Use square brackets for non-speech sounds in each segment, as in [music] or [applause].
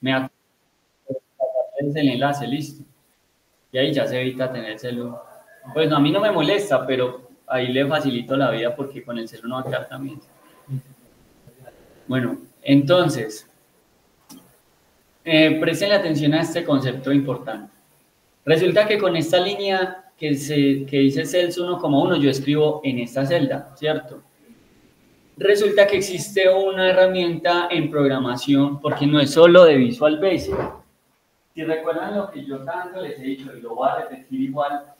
me es el enlace, listo. Y ahí ya se evita tener el celular. Pues a mí no me molesta, pero ahí le facilito la vida porque con el celular no va a quedar también. Bueno, entonces, eh, presten atención a este concepto importante. Resulta que con esta línea que, se, que dice CELS 1,1 yo escribo en esta celda, ¿cierto? Resulta que existe una herramienta en programación, porque no es solo de Visual Basic. Si recuerdan lo que yo tanto les he dicho, y lo voy a repetir igual,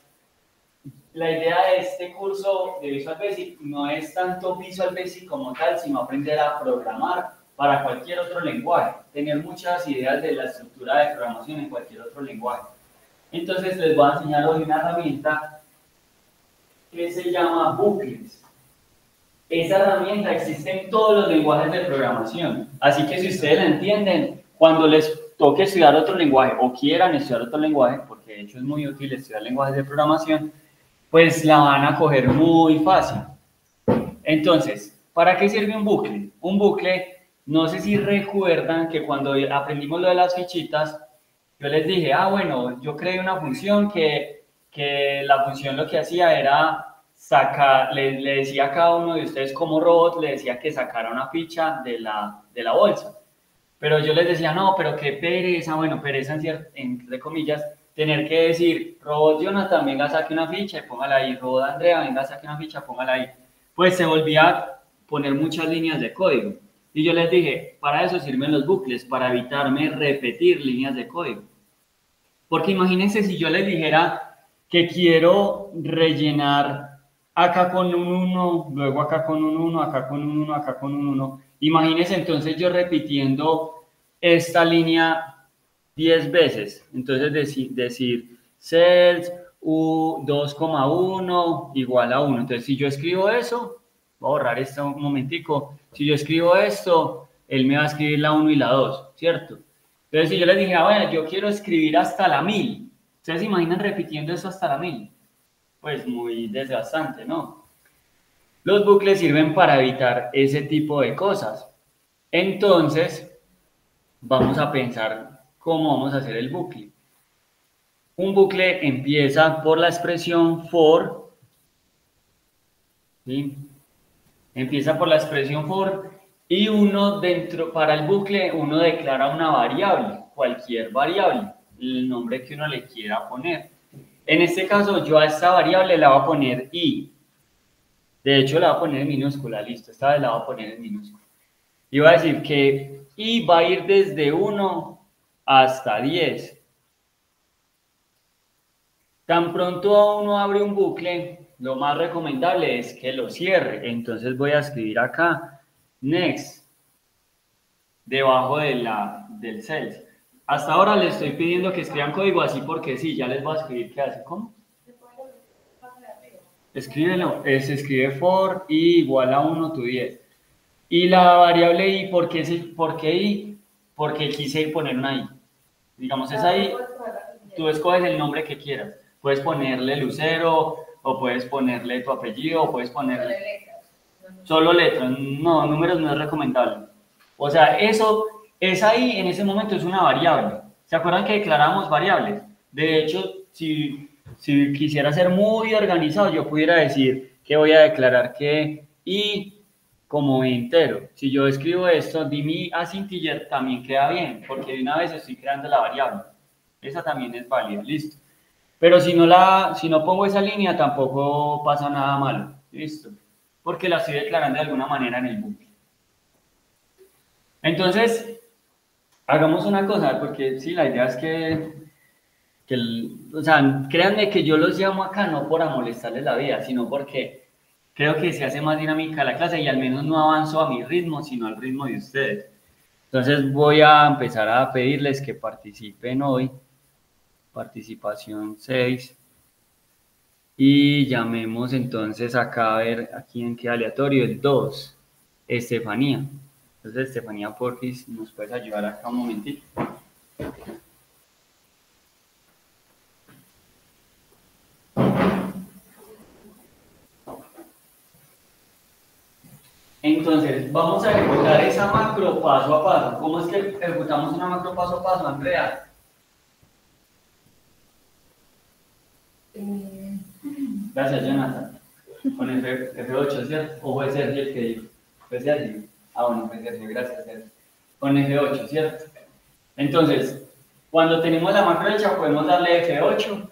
la idea de este curso de Visual Basic no es tanto Visual Basic como tal, sino aprender a programar para cualquier otro lenguaje, tener muchas ideas de la estructura de programación en cualquier otro lenguaje. Entonces les voy a enseñar hoy una herramienta que se llama Bucles. Esa herramienta existe en todos los lenguajes de programación, así que si ustedes la entienden, cuando les toque estudiar otro lenguaje o quieran estudiar otro lenguaje, porque de hecho es muy útil estudiar lenguajes de programación, pues la van a coger muy fácil. Entonces, ¿para qué sirve un bucle? Un bucle, no sé si recuerdan que cuando aprendimos lo de las fichitas, yo les dije, ah, bueno, yo creé una función que, que la función lo que hacía era sacar, le, le, decía a cada uno de ustedes como robot, le decía que sacara una ficha de la, de la bolsa. Pero yo les decía, no, pero qué pereza, bueno, pereza en, entre comillas, tener que decir, robot Jonathan, venga, saque una ficha y póngala ahí, robot Andrea, venga, saque una ficha, póngala ahí. Pues se volvía a poner muchas líneas de código. Y yo les dije, para eso sirven los bucles, para evitarme repetir líneas de código. Porque imagínense si yo les dijera que quiero rellenar acá con un 1, luego acá con un 1, acá con un 1, acá con un 1. Imagínense entonces yo repitiendo esta línea 10 veces. Entonces decir, decir cells U2,1 igual a 1. Entonces si yo escribo eso, voy a borrar esto un momentico. Si yo escribo esto, él me va a escribir la 1 y la 2, ¿cierto? Entonces si yo les dije, ah, bueno, yo quiero escribir hasta la 1000. ¿Ustedes se imaginan repitiendo eso hasta la 1000? Pues muy desgastante, ¿no? Los bucles sirven para evitar ese tipo de cosas. Entonces, vamos a pensar cómo vamos a hacer el bucle. Un bucle empieza por la expresión for, ¿sí? empieza por la expresión for y uno dentro, para el bucle, uno declara una variable, cualquier variable, el nombre que uno le quiera poner. En este caso, yo a esta variable la voy a poner i. De hecho, la voy a poner en minúscula, listo. Esta vez la voy a poner en minúscula. Y voy a decir que i va a ir desde 1 hasta 10. Tan pronto uno abre un bucle, lo más recomendable es que lo cierre. Entonces voy a escribir acá, next, debajo de la, del cells. Hasta ahora le estoy pidiendo que escriban código así porque sí, ya les voy a escribir qué hace. ¿Cómo? Escríbelo, se escribe for i igual a 1 tu 10. Y la variable i, ¿por qué, ¿por qué i? Porque quise poner una i. Digamos, es ahí, tú escoges el nombre que quieras. Puedes ponerle Lucero, o puedes ponerle tu apellido, o puedes ponerle... Solo letras. No, números no es recomendable. O sea, eso es ahí, en ese momento es una variable. ¿Se acuerdan que declaramos variables? De hecho, si, si quisiera ser muy organizado, yo pudiera decir que voy a declarar que y como entero. Si yo escribo esto, dimi as integer también queda bien, porque de una vez estoy creando la variable. Esa también es válida, listo. Pero si no, la, si no pongo esa línea, tampoco pasa nada malo, listo. Porque la estoy declarando de alguna manera en el bucle. Entonces, hagamos una cosa, porque sí, la idea es que, que o sea, créanme que yo los llamo acá no por molestarles la vida, sino porque creo que se hace más dinámica la clase y al menos no avanzo a mi ritmo, sino al ritmo de ustedes. Entonces voy a empezar a pedirles que participen hoy. Participación 6. Y llamemos entonces acá a ver aquí en qué aleatorio, el 2, Estefanía. Entonces, Estefanía Porfis, ¿nos puedes ayudar acá un momentito? Entonces, vamos a ejecutar esa macro paso a paso. ¿Cómo es que ejecutamos una macro paso a paso, Andrea? Gracias, Jonathan. Con F, F8, ¿cierto? ¿O fue Sergio el que dijo? Fue Sergio. Ah, bueno, Sergio, gracias, Sergio. Con F8, ¿cierto? Entonces, cuando tenemos la macro hecha, podemos darle F8.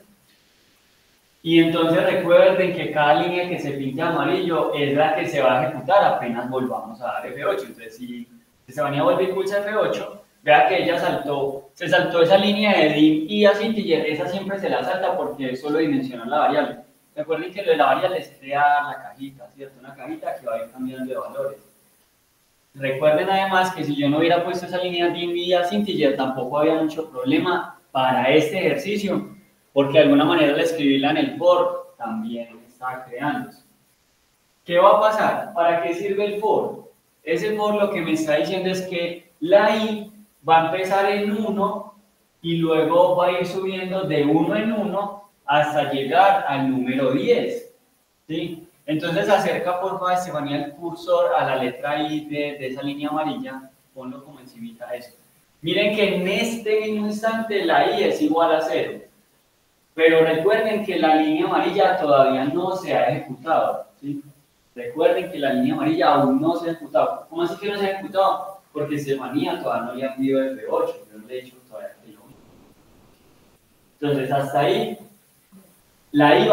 Y entonces recuerden que cada línea que se pinte amarillo es la que se va a ejecutar apenas volvamos a dar F8. Entonces, si se venía a volver y pulsa F8, vea que ella saltó, se saltó esa línea de dim y así, esa siempre se la salta porque es solo dimensiona la variable. Recuerden que lo de la variable es crear la cajita, ¿cierto? Una cajita que va a ir cambiando de valores. Recuerden además que si yo no hubiera puesto esa línea dim y async tampoco había mucho problema para este ejercicio, porque de alguna manera al escribirla en el for también está creándose. ¿Qué va a pasar? ¿Para qué sirve el for? Ese for lo que me está diciendo es que la i va a empezar en 1 y luego va a ir subiendo de 1 en 1 hasta llegar al número 10. ¿sí? Entonces acerca por favor Estefanía el cursor a la letra I de, de esa línea amarilla, ponlo como encima de eso. Miren que en este mismo instante la I es igual a 0. Pero recuerden que la línea amarilla todavía no se ha ejecutado. ¿sí? Recuerden que la línea amarilla aún no se ha ejecutado. ¿Cómo así que no se ha ejecutado? Porque Estefanía todavía no le ha enviado F8. Yo no le he dicho todavía que. Entonces, hasta ahí la I,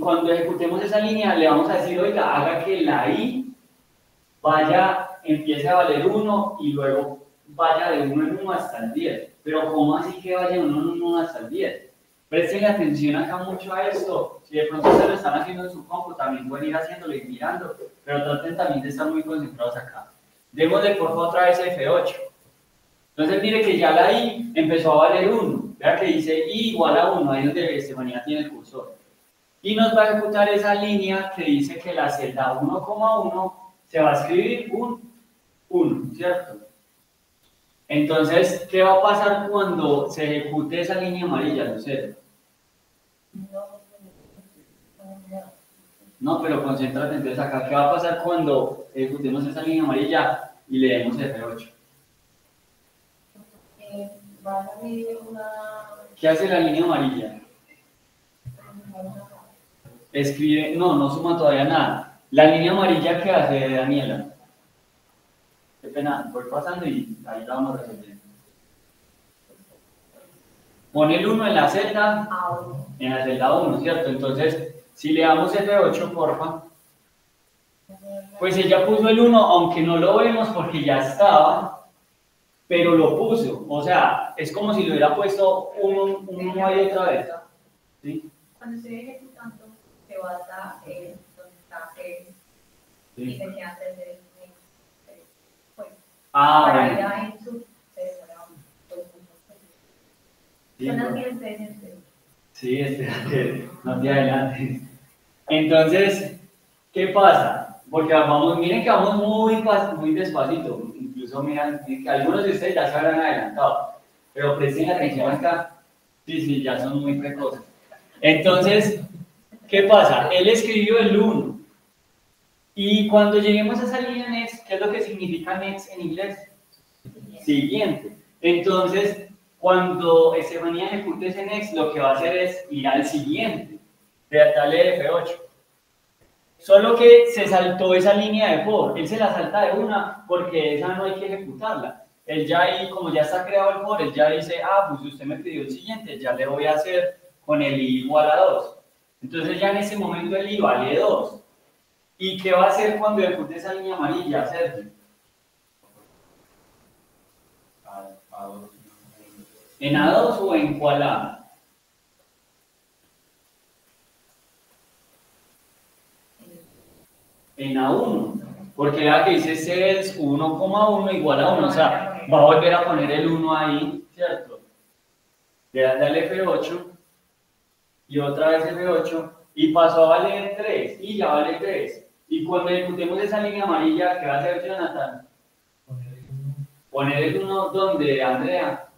cuando ejecutemos esa línea, le vamos a decir, oiga, haga que la I vaya, empiece a valer 1 y luego vaya de 1 en 1 hasta el 10. Pero ¿cómo así que vaya de 1 en 1 hasta el 10? Presten atención acá mucho a esto. Si de pronto se lo están haciendo en su compu, también pueden ir haciéndolo y mirando, pero traten también de estar muy concentrados acá. Démosle por favor otra vez F8. Entonces mire que ya la I empezó a valer 1. Vea que dice I igual a 1, ahí donde Estefanía tiene el cursor. Y nos va a ejecutar esa línea que dice que la celda 1,1 se va a escribir un 1, ¿cierto? Entonces, ¿qué va a pasar cuando se ejecute esa línea amarilla, Lucero? No, pero concéntrate entonces acá. ¿Qué va a pasar cuando ejecutemos esa línea amarilla y le demos F8? ¿Qué hace la línea amarilla? Escribe, no, no suma todavía nada. La línea amarilla que hace Daniela. Qué pena, voy pasando y ahí la vamos resolviendo. Pone el 1 en la celda, en la celda 1, ¿cierto? Entonces, si le damos F8, porfa, pues ella puso el 1, aunque no lo vemos porque ya estaba, pero lo puso. O sea, es como si lo hubiera puesto uno, uno ahí otra vez. ¿sí? Cuando estoy ejecutando, se basa en donde está el sí. dice que antes de pues, ah, para bueno. ir a en su se demora Sí, Son las por- 10 veces. Sí, [laughs] espérate, no te adelantes. Entonces, ¿qué pasa? Porque vamos, miren que vamos muy, muy despacito. Incluso miren que algunos de ustedes ya se habrán adelantado. Pero presten atención acá. Sí, sí, ya son muy precoces. Entonces, ¿qué pasa? Él escribió el 1. Y cuando lleguemos a esa línea next, ¿qué es lo que significa next en inglés? Siguiente. Entonces, cuando Estefanía ejecute ese next, lo que va a hacer es ir al siguiente. De- Dale F8. Solo que se saltó esa línea de for. Él se la salta de una porque esa no hay que ejecutarla. Él ya ahí, como ya está creado el for, él ya dice, ah, pues usted me pidió el siguiente, ya le voy a hacer con el i igual a 2. Entonces ya en ese momento el i vale 2. ¿Y qué va a hacer cuando ejecute esa línea amarilla, Sergio? ¿En A2 o en cuál A? En A1. Porque vea que dice cells 1,1 igual a 1. O sea, va a volver a poner el 1 ahí, ¿cierto? Le das dale F8 y otra vez F8 y pasó a valer 3 y ya vale 3. Y cuando ejecutemos esa línea amarilla, ¿qué va a hacer Jonathan? Poner el 1 donde, Andrea.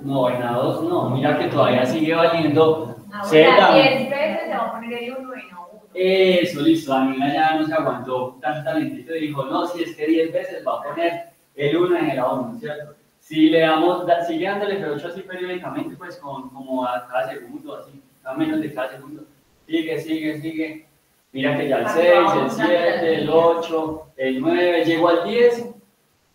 No, en A2 no. Mira que todavía sigue valiendo Ahora, Z. 10 veces se va a poner el 1 en A1. Eso, listo. Daniela ya no se aguantó tan talentito y dijo, no, si es que 10 veces va a poner el 1 en el A1, ¿cierto? Si le damos, da, sigue dándole F8 así periódicamente, pues con, como a cada segundo, así, a menos de cada segundo. Sigue, sigue, sigue. Mira que ya el 6, el 7, el 8, el 9, llegó al 10.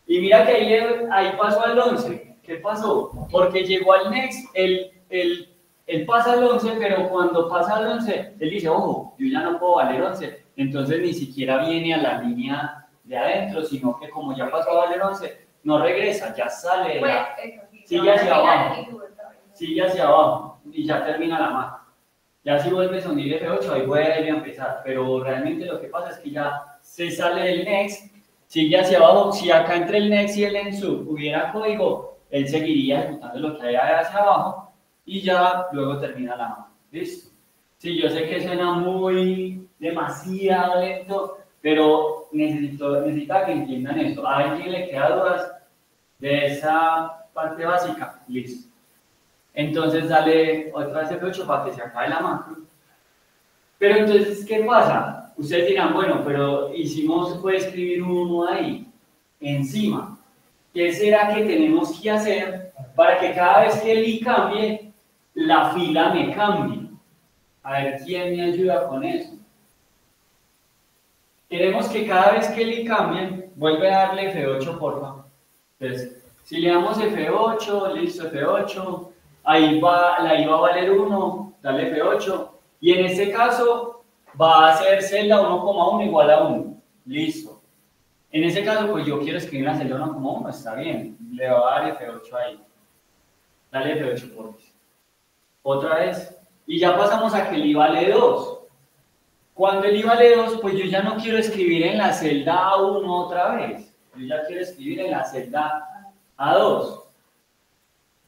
Y mira que ahí, ahí pasó al 11. ¿Qué pasó? Porque llegó al next, el, el, él pasa al 11, pero cuando pasa al 11, él dice, ojo, yo ya no puedo valer 11. Entonces ni siquiera viene a la línea de adentro, sino que como ya pasó a valer 11, no regresa, ya sale, Pues, la, sí, sigue hacia abajo. sigue hacia abajo y ya termina la marca. Ya si vuelves a unir F8, ahí vuelve a empezar, pero realmente lo que pasa es que ya se sale del next, sigue hacia abajo. Si acá entre el next y el ensub hubiera código, él seguiría ejecutando lo que hay hacia abajo y ya luego termina la marca. ¿Listo? Sí, yo sé que suena muy demasiado lento, pero necesito, necesita que entiendan esto. ¿A alguien le queda dudas de esa parte básica? Listo. Entonces dale otra vez F8 para que se acabe la macro. Pero entonces, ¿qué pasa? Ustedes dirán, bueno, pero hicimos, puede escribir un 1 ahí, encima. ¿Qué será que tenemos que hacer para que cada vez que el i cambie, la fila me cambie? A ver, ¿quién me ayuda con eso? Queremos que cada vez que el i cambie, vuelve a darle F8, porfa. Entonces, si le damos F8, listo, F8, ahí va, la i va a valer 1, dale F8, y en este caso va a ser celda 1,1 igual a 1, listo. En ese caso, pues yo quiero escribir la celda 1,1, está bien, le va a dar F8 ahí. Dale F8 por vez. Otra vez, y ya pasamos a que el i vale 2. Cuando el i vale 2, pues yo ya no quiero escribir en la celda A1 otra vez. Yo ya quiero escribir en la celda A2.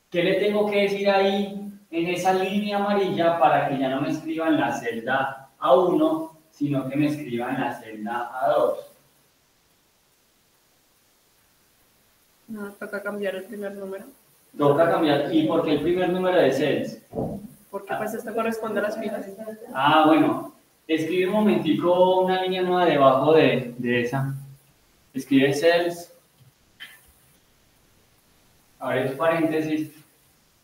¿Qué le tengo que decir ahí en esa línea amarilla para que ya no me escriba en la celda A1, sino que me escriba en la celda A2? No, toca cambiar el primer número. Toca cambiar. ¿Y por qué el primer número de cells? Porque pues esto corresponde a las filas. Ah, bueno. Escribe un momentico una línea nueva debajo de, de esa. Escribe cells. Abre tu paréntesis.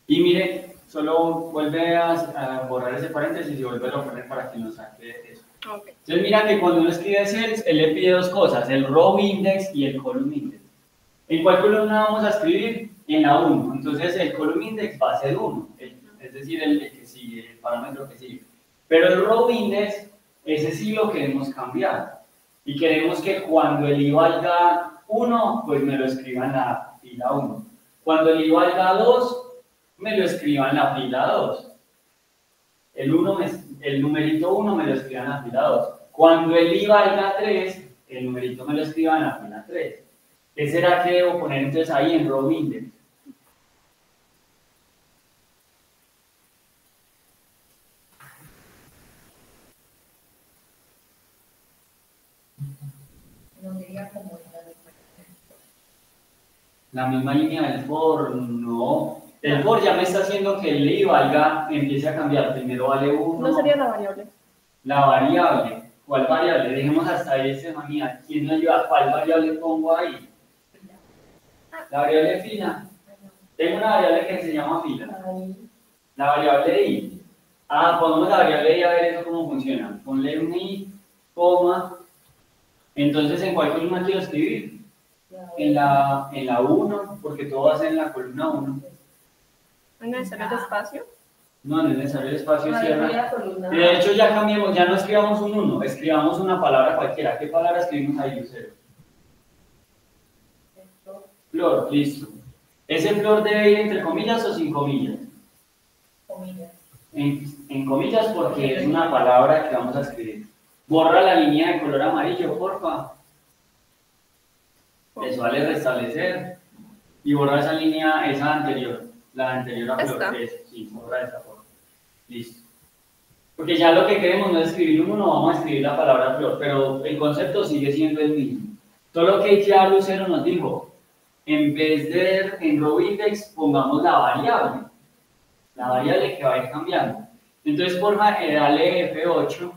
Y mire, solo vuelve a, a borrar ese paréntesis y vuelve a poner para que nos saque eso. Ok. Entonces mira que cuando uno escribe cells, él le pide dos cosas, el row index y el column index. ¿En cuál columna vamos a escribir? En la 1. Entonces el column index va a ser 1, es decir, el, el que sigue, el parámetro que sigue. Pero el row index, ese sí lo queremos cambiar. Y queremos que cuando el i valga 1, pues me lo escriba en la fila 1. Cuando el i valga 2, me lo escriba en la fila 2. El, me- el numerito 1 me lo escriba en la fila 2. Cuando el i valga 3, el numerito me lo escriba en la fila 3. ¿Qué será que debo poner entonces ahí en row index? La misma línea del for, no. El for ya me está haciendo que el i valga, empiece a cambiar. Primero vale 1. No sería la variable. La variable. ¿Cuál variable? Dejemos hasta ahí ese manía. ¿Quién me ayuda? ¿Cuál variable pongo ahí? La variable fila. Tengo una variable que se llama fila. La variable i. Ah, ponemos la variable i a ver eso cómo funciona. Ponle un i, coma. Entonces, ¿en cuál columna quiero escribir? En la, en la 1, porque todo va a ser en la columna 1. ¿No es necesario el espacio? No, no es necesario el espacio No, cierra. De hecho, ya cambiamos, ya no escribamos un 1, escribamos una palabra cualquiera. ¿Qué palabra escribimos ahí, Lucero? Flor, listo. ¿Ese flor debe ir entre comillas o sin comillas? comillas. En, en comillas porque es una palabra que vamos a escribir. Borra la línea de color amarillo, porfa. Eso vale restablecer. Y borra esa línea, esa anterior. La anterior a flor. Es- Sí, borra esa porfa. Listo. Porque ya lo que queremos no es escribir uno, no vamos a escribir la palabra flor, pero el concepto sigue siendo el mismo. Todo lo que ya Lucero nos dijo, en vez de en row index, pongamos la variable. La variable que va a ir cambiando. Entonces, porfa, eh, dale F8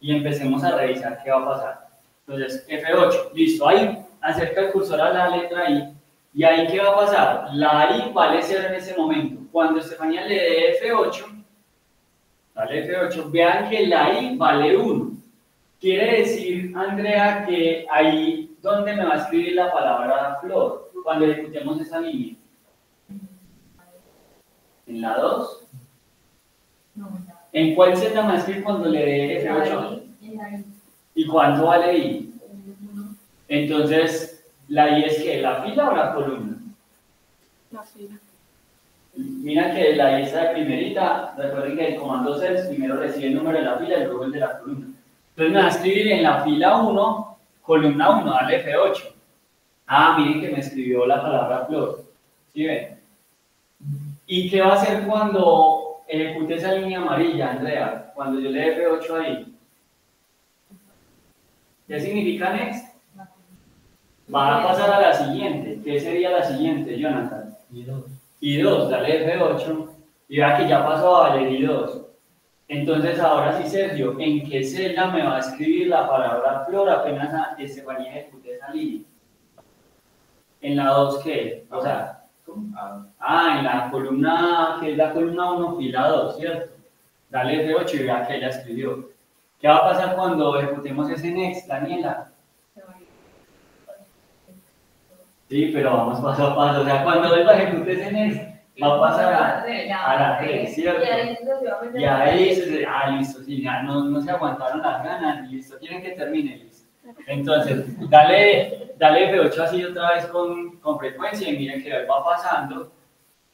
y empecemos a revisar qué va a pasar. Entonces, F8, listo, ahí acerca el cursor a la letra I, y ahí qué va a pasar? La I vale 0 en ese momento. Cuando Estefanía le dé F8, dale F8, vean que la I vale 1. Quiere decir, Andrea, que ahí donde me va a escribir la palabra flor, cuando ejecutemos esa línea. ¿En la 2? ¿En cuál va a escribir cuando le dé F8? ¿Y cuánto vale I? Entonces, ¿la I es que ¿La fila o la columna? La fila. Mira que la I está de primerita, recuerden que el comando cells primero recibe el número de la fila y luego el de la columna. Entonces me va a escribir en la fila 1, columna 1, dale F8. Ah, miren que me escribió la palabra flor. ¿Sí ven? ¿Y qué va a hacer cuando ejecute esa línea amarilla, Andrea? Cuando yo le dé F8 ahí. ¿Qué significa next? Va a pasar a la siguiente. ¿Qué sería la siguiente, Jonathan? Y dos. Y 2, dale F8. Y vea que ya pasó a valer y 2. Entonces, ahora sí, Sergio, ¿en qué celda me va a escribir la palabra flor apenas a Estefanía ejecute esa línea? ¿En la 2 qué? O sea, Ah, ah, en la columna, que es la columna 1, fila 2, ¿cierto? Dale F8 y vea que ella escribió. ¿Qué va a pasar cuando ejecutemos ese next, Daniela? Sí, pero vamos paso a paso. O sea, cuando él ejecute ese next, va a pasar a, a la 3, ¿cierto? Y ahí se dice, ah, listo, sí, ya no, no se aguantaron las ganas, listo, quieren que termine. Entonces, dale, dale F8 así otra vez con, con frecuencia y miren que va pasando.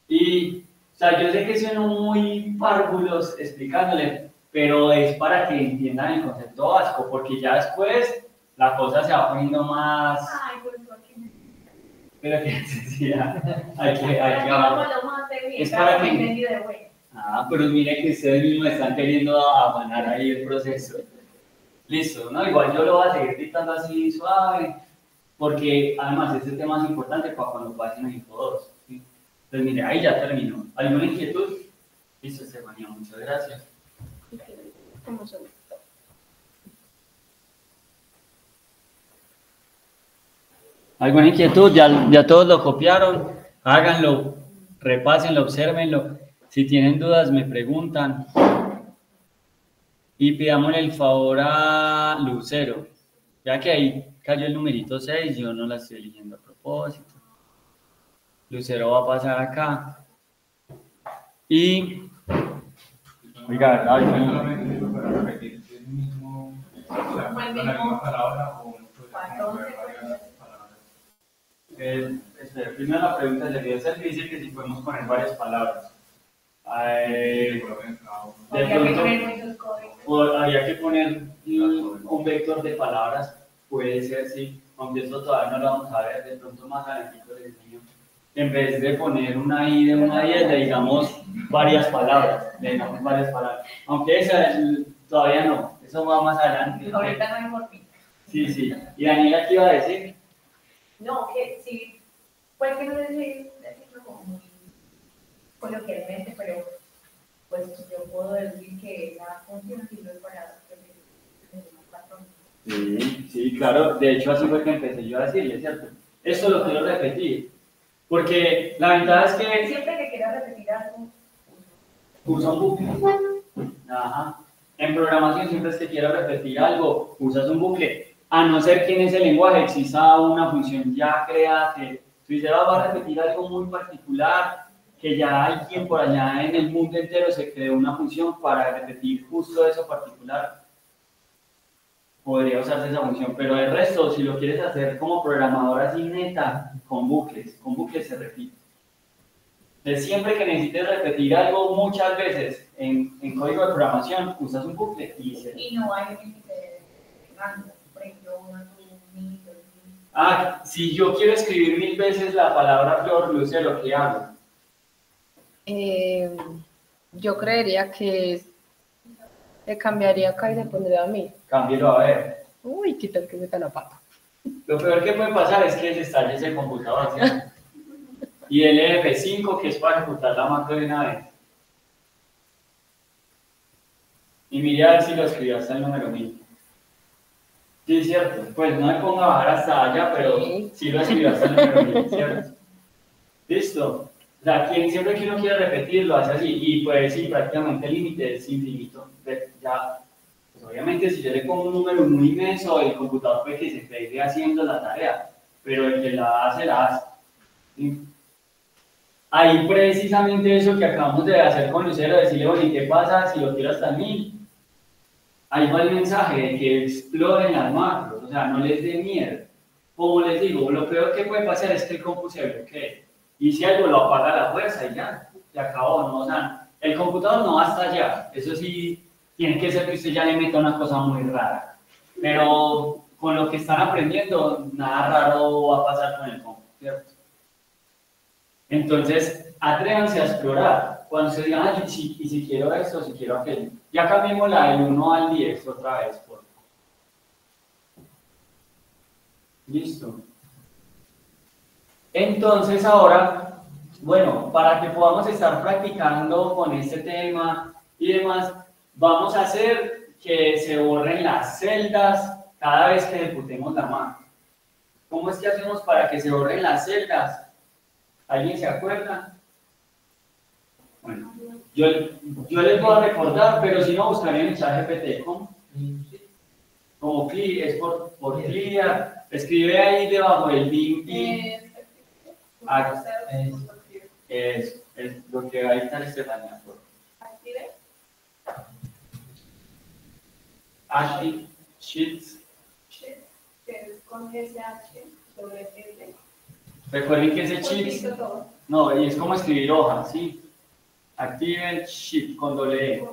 Y, o sea, yo sé que sueno muy párvulos explicándole, pero es para que entiendan el concepto básico, porque ya después la cosa se va poniendo más... Pero que necesidad, hay que, hay que Es para que- Ah, pero mire que ustedes mismos están queriendo afanar ahí el proceso. Listo, ¿no? Igual yo lo voy a seguir dictando así suave, porque además este tema es importante para cuando pasen a Info 2. ¿sí? Entonces, mire, ahí ya terminó. ¿Alguna inquietud? Listo, Estefanía, muchas gracias. ¿Alguna inquietud? ¿Ya, ya todos lo copiaron? Háganlo, repásenlo, observenlo. Si tienen dudas, me preguntan. Y pidámosle el favor a Lucero. Ya que ahí cayó el numerito 6, yo no la estoy eligiendo a propósito. Lucero va a pasar acá. Y. Oiga, ay. Eh, primero la pregunta sería, ¿ser que dice que si podemos poner varias palabras? Por. De pronto- habría que poner un, un vector de palabras, puede ser, sí, aunque eso todavía no lo vamos a ver, de pronto más adelante les enseño. En vez de poner una i de una 10, le digamos varias palabras, le digamos varias palabras. Aunque esa todavía no, eso va más adelante. Ahorita no hay morfina. Sí, sí. ¿Y Daniela qué iba a decir? No, que sí, pues que no sé si decirlo como coloquialmente, pero pues yo puedo decir que esa función sirve para. Sí, sí, claro. De hecho, así fue que empecé yo a decirle, ¿cierto? Esto lo quiero repetir. Porque la ventaja es que Siempre que quieras repetir algo, usa un bucle. Ajá. En programación siempre es que quieras repetir algo, usas un bucle. A no ser que en ese lenguaje exista una función ya creada que tú dices, "Ah, va a repetir algo muy particular, que ya alguien por allá en el mundo entero se creó una función para repetir justo eso particular. Podría usarse esa función, pero el resto, si lo quieres hacer como programador así neta, con bucles, con bucles se repite. Entonces, siempre que necesites repetir algo muchas veces en, en código de programación, usas un bucle y se... y no hay límite por ejemplo. Ah, si yo quiero escribir mil veces la palabra flor, Luce, lo que hago. Eh, yo creería que le cambiaría acá y le pondría a mí. Cámbielo a ver. Uy, qué tal que meta la pata. Lo peor que puede pasar es que se estalle ese computador, ¿cierto? Y el F5, que es para ejecutar la macro de una vez. Y mire a ver si lo escribió hasta el número 1000. Sí, es cierto. Pues no me ponga a bajar hasta allá, pero Sí. sí lo escribió hasta el número 1000, ¿cierto? [laughs] Listo. O sea, quien siempre que uno quiere repetir lo hace así. Y pues sí, prácticamente el límite es infinito. Ya, pues obviamente si yo le pongo un número muy inmenso, el computador puede que se pegue haciendo la tarea. Pero el que la hace, la hace. ¿sí? Ahí precisamente eso que acabamos de hacer con Lucero, decirle, bueno, ¿y qué pasa si lo tiro hasta 1000? Ahí va el mensaje de que exploren las macros, o sea, no les dé miedo. Como les digo, lo peor que puede pasar es que el compu se bloquee. Y si algo lo apaga la fuerza y ya, se acabó, ¿no? O sea, el computador no va hasta allá. Eso sí, tiene que ser que usted ya le meta una cosa muy rara. Pero con lo que están aprendiendo, nada raro va a pasar con el compu, ¿cierto? Entonces, atrévanse a explorar. Cuando se digan, "Ay, y si, y si quiero esto, si quiero aquello. Ya cambiemos la del 1 al 10 otra vez, por. Listo. Entonces, ahora, bueno, para que podamos estar practicando con este tema y demás, vamos a hacer que se borren las celdas cada vez que ejecutemos la mano. ¿Cómo es que hacemos para que se borren las celdas? ¿Alguien se acuerda? Bueno, yo, yo les voy a recordar, pero si no, buscaré en el chat GPT. ¿Cómo? Como clear, es por, por clear. Escribe ahí debajo del link y Ah, es, es lo que ahí está Estefanía. por- Active Sheets. con SH, doble S, Recuerden que ese sheets, no, y es como escribir hoja, ¿sí? Active Sheet con doble E.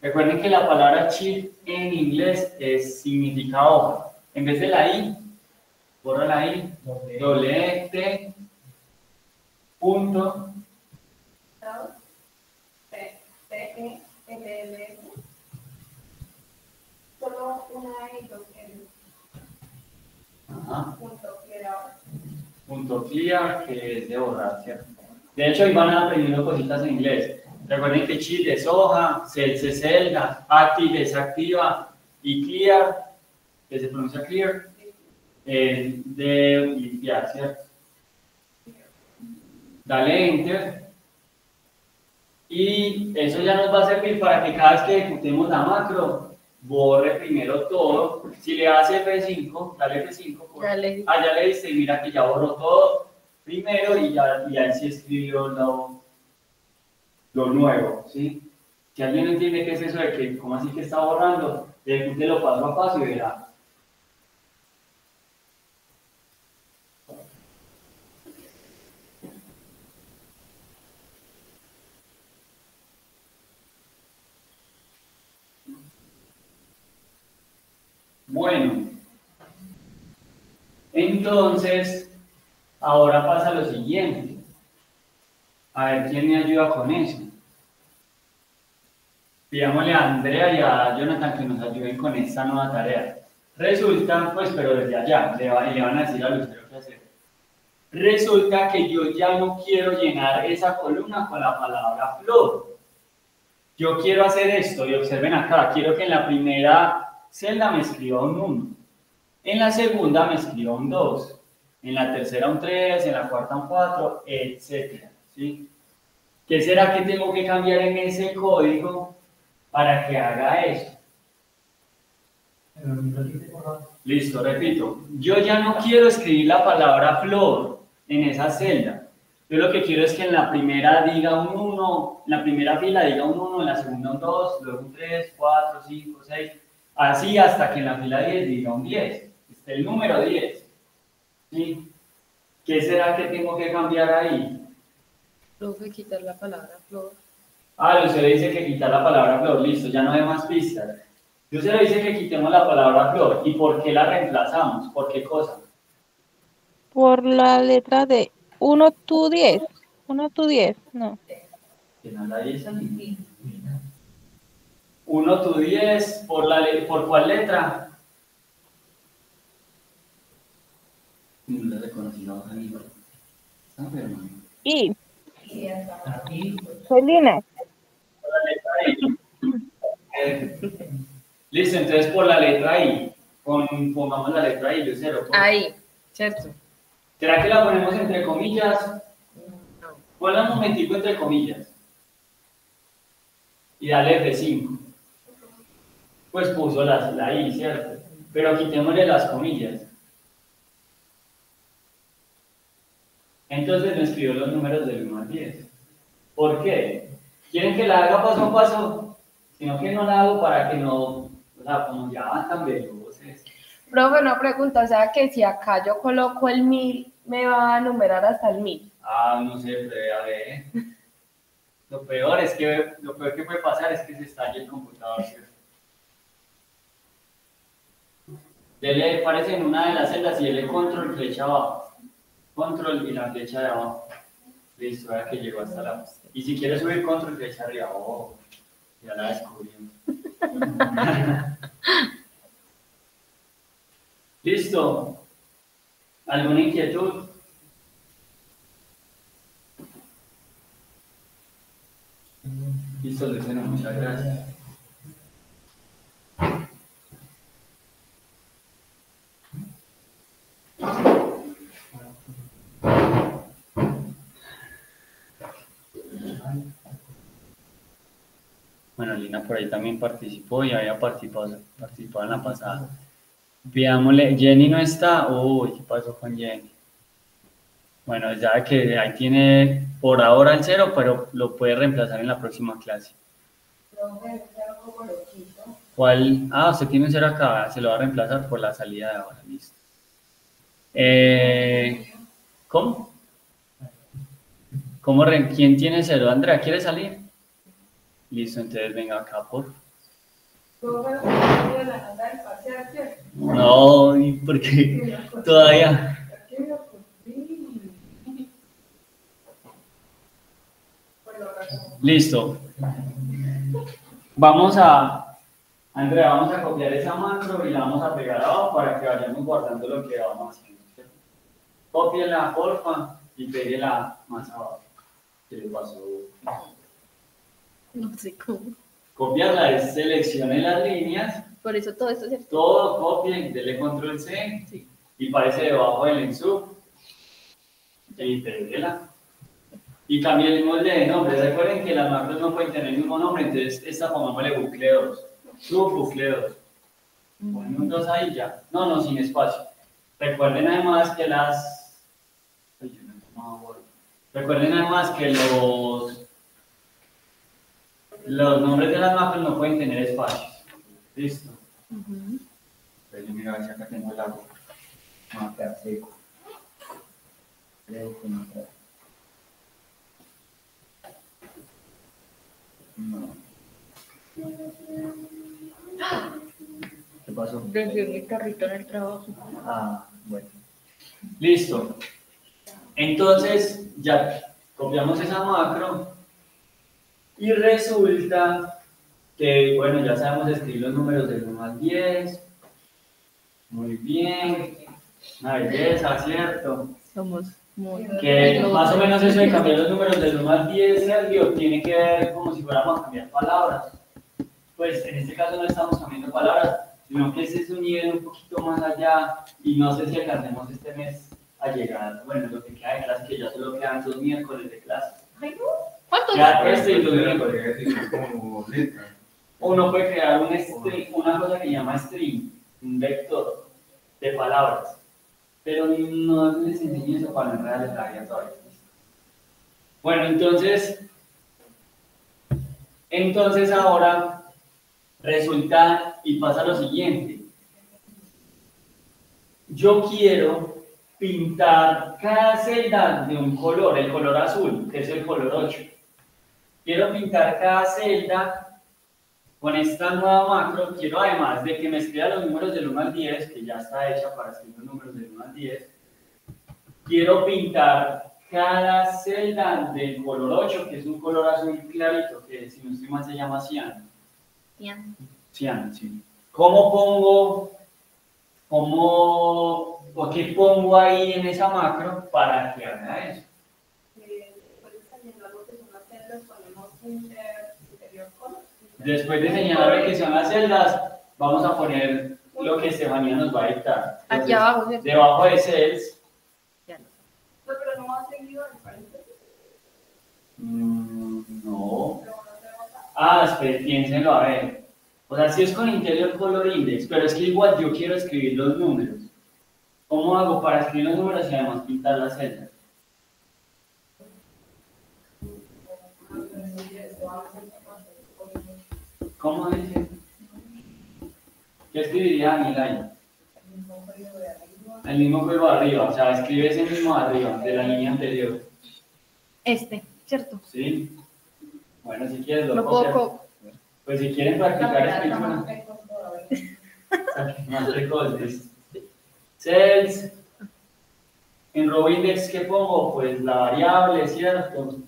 Recuerden que la palabra sheet en inglés es, significa hoja. En vez de la I, borra la I, doble E, T, punto, T, E, L. Solo una y dos ajá, punto, clear punto clear, que es de borrar, ¿cierto? De hecho, ahí van aprendiendo cositas en inglés. Recuerden que cheat es hoja, cells es celda, active es activa y clear, que se pronuncia clear, es de limpiar, ¿cierto? Dale enter. Y eso ya nos va a servir para que cada vez que ejecutemos la macro, borre primero todo. Si le hace F5, dale F5. por- Ah, ya le diste y mira que ya borró todo primero y ya, y ahí sí escribió lo, lo nuevo, ¿sí? Si alguien no entiende qué es eso de que, ¿cómo así que está borrando? Ejecútelo paso a paso y verá. Bueno, entonces, ahora pasa lo siguiente. A ver quién me ayuda con eso. Pidámosle a Andrea y a Jonathan que nos ayuden con esta nueva tarea. Resulta, pues, pero desde allá, le, le van a decir a Lucero qué hacer. Resulta que yo ya no quiero llenar esa columna con la palabra flor. Yo quiero hacer esto y observen acá, quiero que en la primera celda me escriba un 1, en la segunda me escriba un 2, en la tercera un 3, en la cuarta un 4, etc. ¿sí? ¿Qué será que tengo que cambiar en ese código para que haga eso? Listo, repito. Yo ya no quiero escribir la palabra flor en esa celda. Yo lo que quiero es que en la primera diga un 1, en la primera fila diga un 1, en la segunda un 2, luego un 3, 4, 5, 6, así hasta que en la fila 10 diga un 10. Este el número 10. ¿Sí? ¿Qué será que tengo que cambiar ahí? Profe, quitar la palabra flor. Ah, Lucero dice que quitar la palabra flor, listo, ya no hay más pistas. Lucero dice que quitemos la palabra flor. ¿Y por qué la reemplazamos? ¿Por qué cosa? Por la letra de 1 tu 10. 1 tu 10, no. Que no la dice ni- 1 tu 10, ¿por, la ¿por cuál letra? No la reconocí Está enferma. Y, I. ver. Listo, entonces por la letra I, pon- pongamos la letra I, yo cero. por- Ahí, ¿cierto? ¿Será que la ponemos entre comillas? No. Ponla un momentico entre comillas. Y dale F5. Pues puso las- la I, ¿cierto? Pero quitémosle las comillas. Entonces me escribió los números del 1 al 10. ¿Por qué? ¿Quieren que la haga paso a paso? Sino que no la hago para que no, o sea, como ya van tan veloces. Profe, una pregunta, o sea que si acá yo coloco el mil, me va a numerar hasta el mil. Ah, no sé, pero a ver. Lo peor es que lo peor que puede pasar es que se estalle el computador. ¿cierto? Dele, parece en una de las celdas y dele control flecha abajo. Control y la flecha de abajo. Listo, ahora que llegó hasta la. Y si quiere subir control flecha arriba, oh, ya la descubrimos. [laughs] Listo. ¿Alguna inquietud? Listo, Luciano, muchas gracias. Bueno, Lina por ahí también participó y había participado, en la pasada. Veámosle, Jenny no está. Uy, ¿qué pasó con Jenny? Bueno, ya que ahí tiene por ahora el cero, pero lo puede reemplazar en la próxima clase. ¿Cuál? Ah, usted tiene un cero acá, se lo va a reemplazar por la salida de ahora, listo. Eh, ¿Cómo? ¿Cómo ¿Quién tiene cero? Andrea, ¿quiere salir? Listo, entonces venga acá, por. No ¿y por qué? Todavía. Listo. Vamos a, Andrea, vamos a copiar esa macro y la vamos a pegar abajo para que vayamos guardando lo que vamos haciendo. Cópiela, porfa, y péguela más abajo. ¿Qué le pasó? No sé cómo. Copiarla es seleccione las líneas, Por eso todo esto es todo copie, dele control C y parece debajo del ensub y péguela. Y cambie el molde de nombre. Recuerden que las macros no pueden tener el mismo nombre, entonces esta pongámosle bucle 2. Sub bucle 2. Ponen un 2 ahí ya. No, no, sin espacio. Recuerden además que las. Ay, yo no he tomado agua. Recuerden además que los. Los nombres de las macros no pueden tener espacios. Listo. Pero yo mira a ver si acá tengo el agua. No va a quedar seco. Creo que no. ¿Qué pasó? Dejé mi carrito en el trabajo. Ah, bueno. Listo. Entonces, ya copiamos esa macro y resulta que, bueno, ya sabemos escribir los números del 1 al 10. Muy bien. Una belleza, ¿cierto? Somos muy... Que más o menos eso de cambiar los números del 1 al 10, Sergio, tiene que ver como si fuéramos a cambiar palabras. Pues en este caso no estamos cambiando palabras, sino que ese es un nivel un poquito más allá y no sé si alcancemos este mes a llegar, bueno, lo que queda de clase, que ya solo quedan dos miércoles de clase. ¿Cuántos? Ya este y los Podría miércoles. decir que es como letra. Uno puede crear un string- una cosa que llama string, un vector de palabras, pero no les enseño eso para no enredarles la vida todavía. Bueno, entonces, entonces ahora resulta y pasa lo siguiente. Yo quiero pintar cada celda de un color, el color azul, que es el color 8. Quiero pintar cada celda con esta nueva macro. Quiero además de que me escriba los números del 1 al 10, que ya está hecha para escribir los números del 1 al 10. Quiero pintar cada celda del color 8, que es un color azul clarito, que si no estoy mal se llama cian. Bien. Cian, sí. ¿Cómo pongo, cómo, o qué pongo ahí en esa macro para que haga eso? Eh, Después de ponemos color. Después señalar lo que son las celdas, vamos a poner lo que Estefanía nos va a dictar. Aquí abajo. Debajo de cells, Ya no. No, pero no va a seguir en paréntesis. mm, no. Ah, espere, piénsenlo a ver. O sea, si es con interior color index, pero es que igual yo quiero escribir los números. ¿Cómo hago para escribir los números y además pintar las celdas? ¿Cómo dice? ¿Qué escribiría Daniel ahí? El mismo juego de arriba, o sea, escribe ese mismo de arriba, de la línea anterior. Este, ¿cierto? ¿Sí? Bueno, si quieres lo Lo puedo co- Pues si quieren practicar escritura. [laughs] Más recortes. Cells. En row index, ¿qué pongo? Pues la variable, ¿cierto?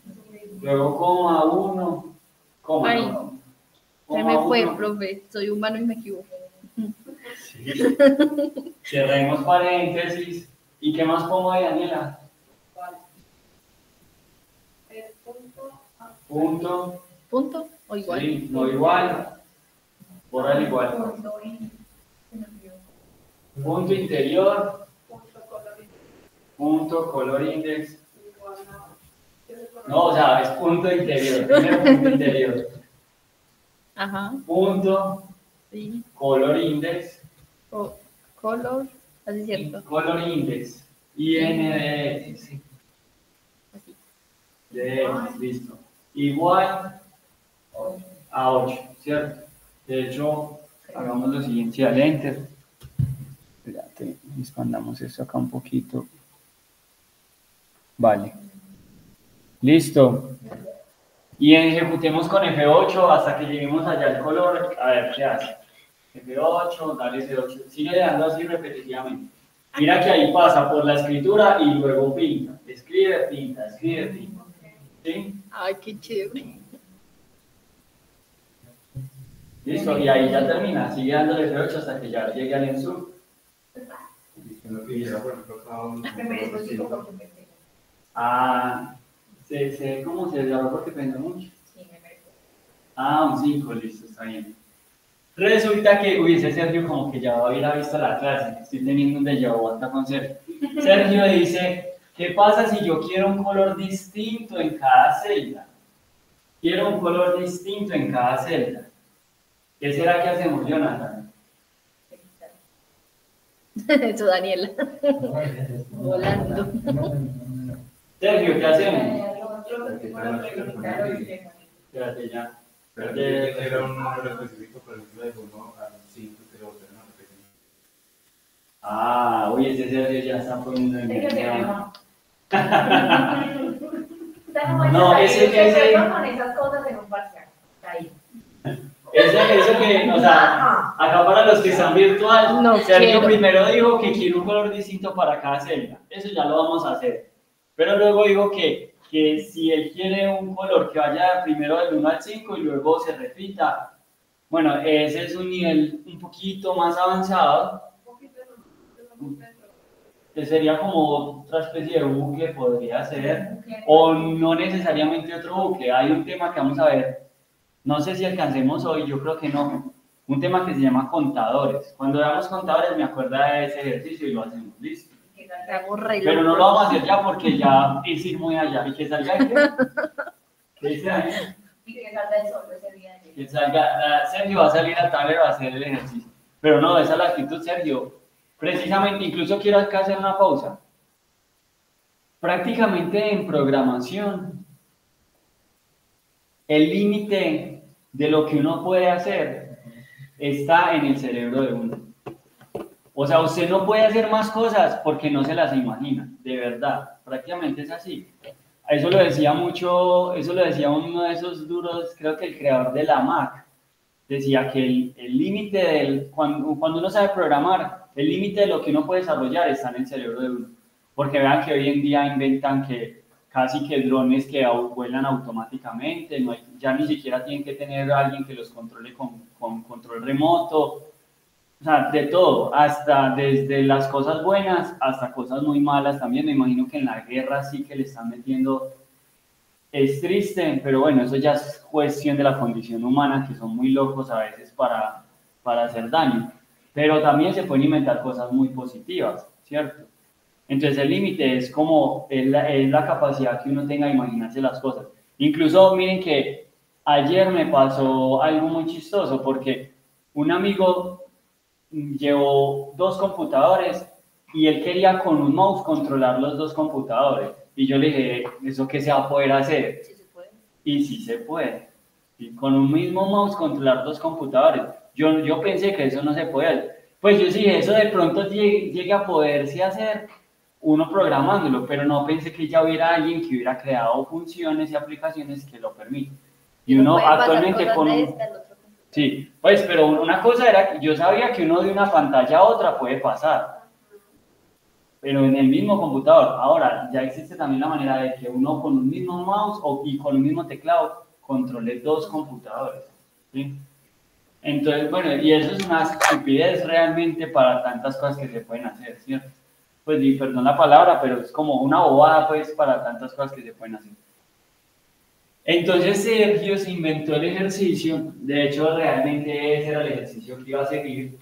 Luego coma uno, coma Ay, no. Se me fue, uno. profe. Soy humano y me equivoco. Sí. Cerremos paréntesis. ¿Y qué más pongo ahí, Daniela? Punto. ¿Punto? ¿O igual? Sí, no igual. Por el igual. Punto interior. Punto color index. No, o sea, es punto interior. [laughs] Primero punto interior. Ajá. Punto Sí. color index. O color. Así es cierto. Color index. INDX. Así. De listo. Igual a 8, ¿cierto? De hecho, hagamos lo siguiente, al enter. Espérate, expandamos esto acá un poquito. Vale. Listo. Y ejecutemos con F8 hasta que lleguemos allá al color. A ver, ¿qué hace? F8, dale F8. Sigue dando así repetitivamente. Mira que ahí pasa por la escritura y luego pinta. Escribe, pinta, escribe, pinta. ¿Sí? Ay, qué chévere. Listo, y ahí ya termina. Sigue dándole F8 hasta que ya llegue al ensur. Ah, se, se, ¿cómo se desarrolló porque depende mucho? Ah, un 5, listo, está bien. Resulta que, uy, ese Sergio como que ya hubiera visto la clase. Estoy teniendo un déjà vu acá con Sergio. Sergio dice, ¿qué pasa si yo quiero un color distinto en cada celda? Quiero un color distinto en cada celda. ¿Qué será que hacemos, Jonathan? Eso, Daniela. Volando. Sergio, ¿qué hacemos? Espérate ya. Pero que era un número específico, por ejemplo, de 1 al 5, que lo votaron a repetir. Ah, uy, ese Sergio ya está poniendo en [laughs] No, ese- ese, ese- con esas cosas en un parcial. Ahí. Eso, eso que, o sea, acá para los que están virtual, No Sergio primero dijo que quiere un color distinto para cada celda. Eso ya lo vamos a hacer. Pero luego dijo que, que si él quiere un color que vaya primero del 1 al 5 y luego se repita, bueno, ese es un nivel un poquito más avanzado, que sería como otra especie de bucle, podría ser, o no necesariamente otro bucle. Hay un tema que vamos a ver, no sé si alcancemos hoy, yo creo que no, un tema que se llama contadores. Cuando veamos contadores me acuerda de ese ejercicio y lo hacemos, listo. Pero no lo vamos a hacer ya porque ya es ir muy allá. ¿Y que salga qué? ¿Qué dice ahí? Y que salga el sol ese día. Que salga, Sergio va a salir al tablero a hacer el ejercicio. Pero no, esa es la actitud, Sergio. Precisamente, incluso quiero acá hacer una pausa. Prácticamente en programación, el límite de lo que uno puede hacer está en el cerebro de uno. O sea, usted no puede hacer más cosas porque no se las imagina, de verdad. Prácticamente es así. Eso lo decía mucho, eso lo decía uno de esos duros, creo que el creador de la Mac. Decía que el límite del, cuando, cuando uno sabe programar, el límite de lo que uno puede desarrollar está en el cerebro de uno. Porque vean que hoy en día inventan que casi que drones que vuelan automáticamente, no hay- ya ni siquiera tienen que tener a alguien que los controle con, con control remoto. De todo, hasta desde las cosas buenas hasta cosas muy malas también. Me imagino que en la guerra sí que le están metiendo es triste, pero bueno, eso ya es cuestión de la condición humana, que son muy locos a veces para, para hacer daño. Pero también se pueden inventar cosas muy positivas, ¿cierto? Entonces el límite es como, la, es la capacidad que uno tenga de imaginarse las cosas. Incluso miren que ayer me pasó algo muy chistoso porque un amigo llevó dos computadores y él quería con un mouse controlar los dos computadores. Y yo le dije, ¿eso qué se va a poder hacer? Sí se puede. Y sí se puede. Y con un mismo mouse controlar dos computadores. Yo, yo pensé que eso no se podía. Pues yo sí, eso de pronto llegue, llegue a poderse hacer uno programándolo, pero no pensé que ya hubiera alguien que hubiera creado funciones y aplicaciones que lo permiten. Y uno actualmente con... un- Sí, pues, pero una cosa era que yo sabía que uno de una pantalla a otra puede pasar, pero en el mismo computador. Ahora, ya existe también la manera de que uno con un mismo mouse o, y con un mismo teclado controle dos computadores. ¿sí? Entonces, bueno, y eso es una estupidez realmente para tantas cosas que se pueden hacer, ¿cierto? Pues, perdón la palabra, pero es como una bobada, pues, para tantas cosas que se pueden hacer. Entonces Sergio se inventó el ejercicio, de hecho realmente ese era el ejercicio que iba a seguir,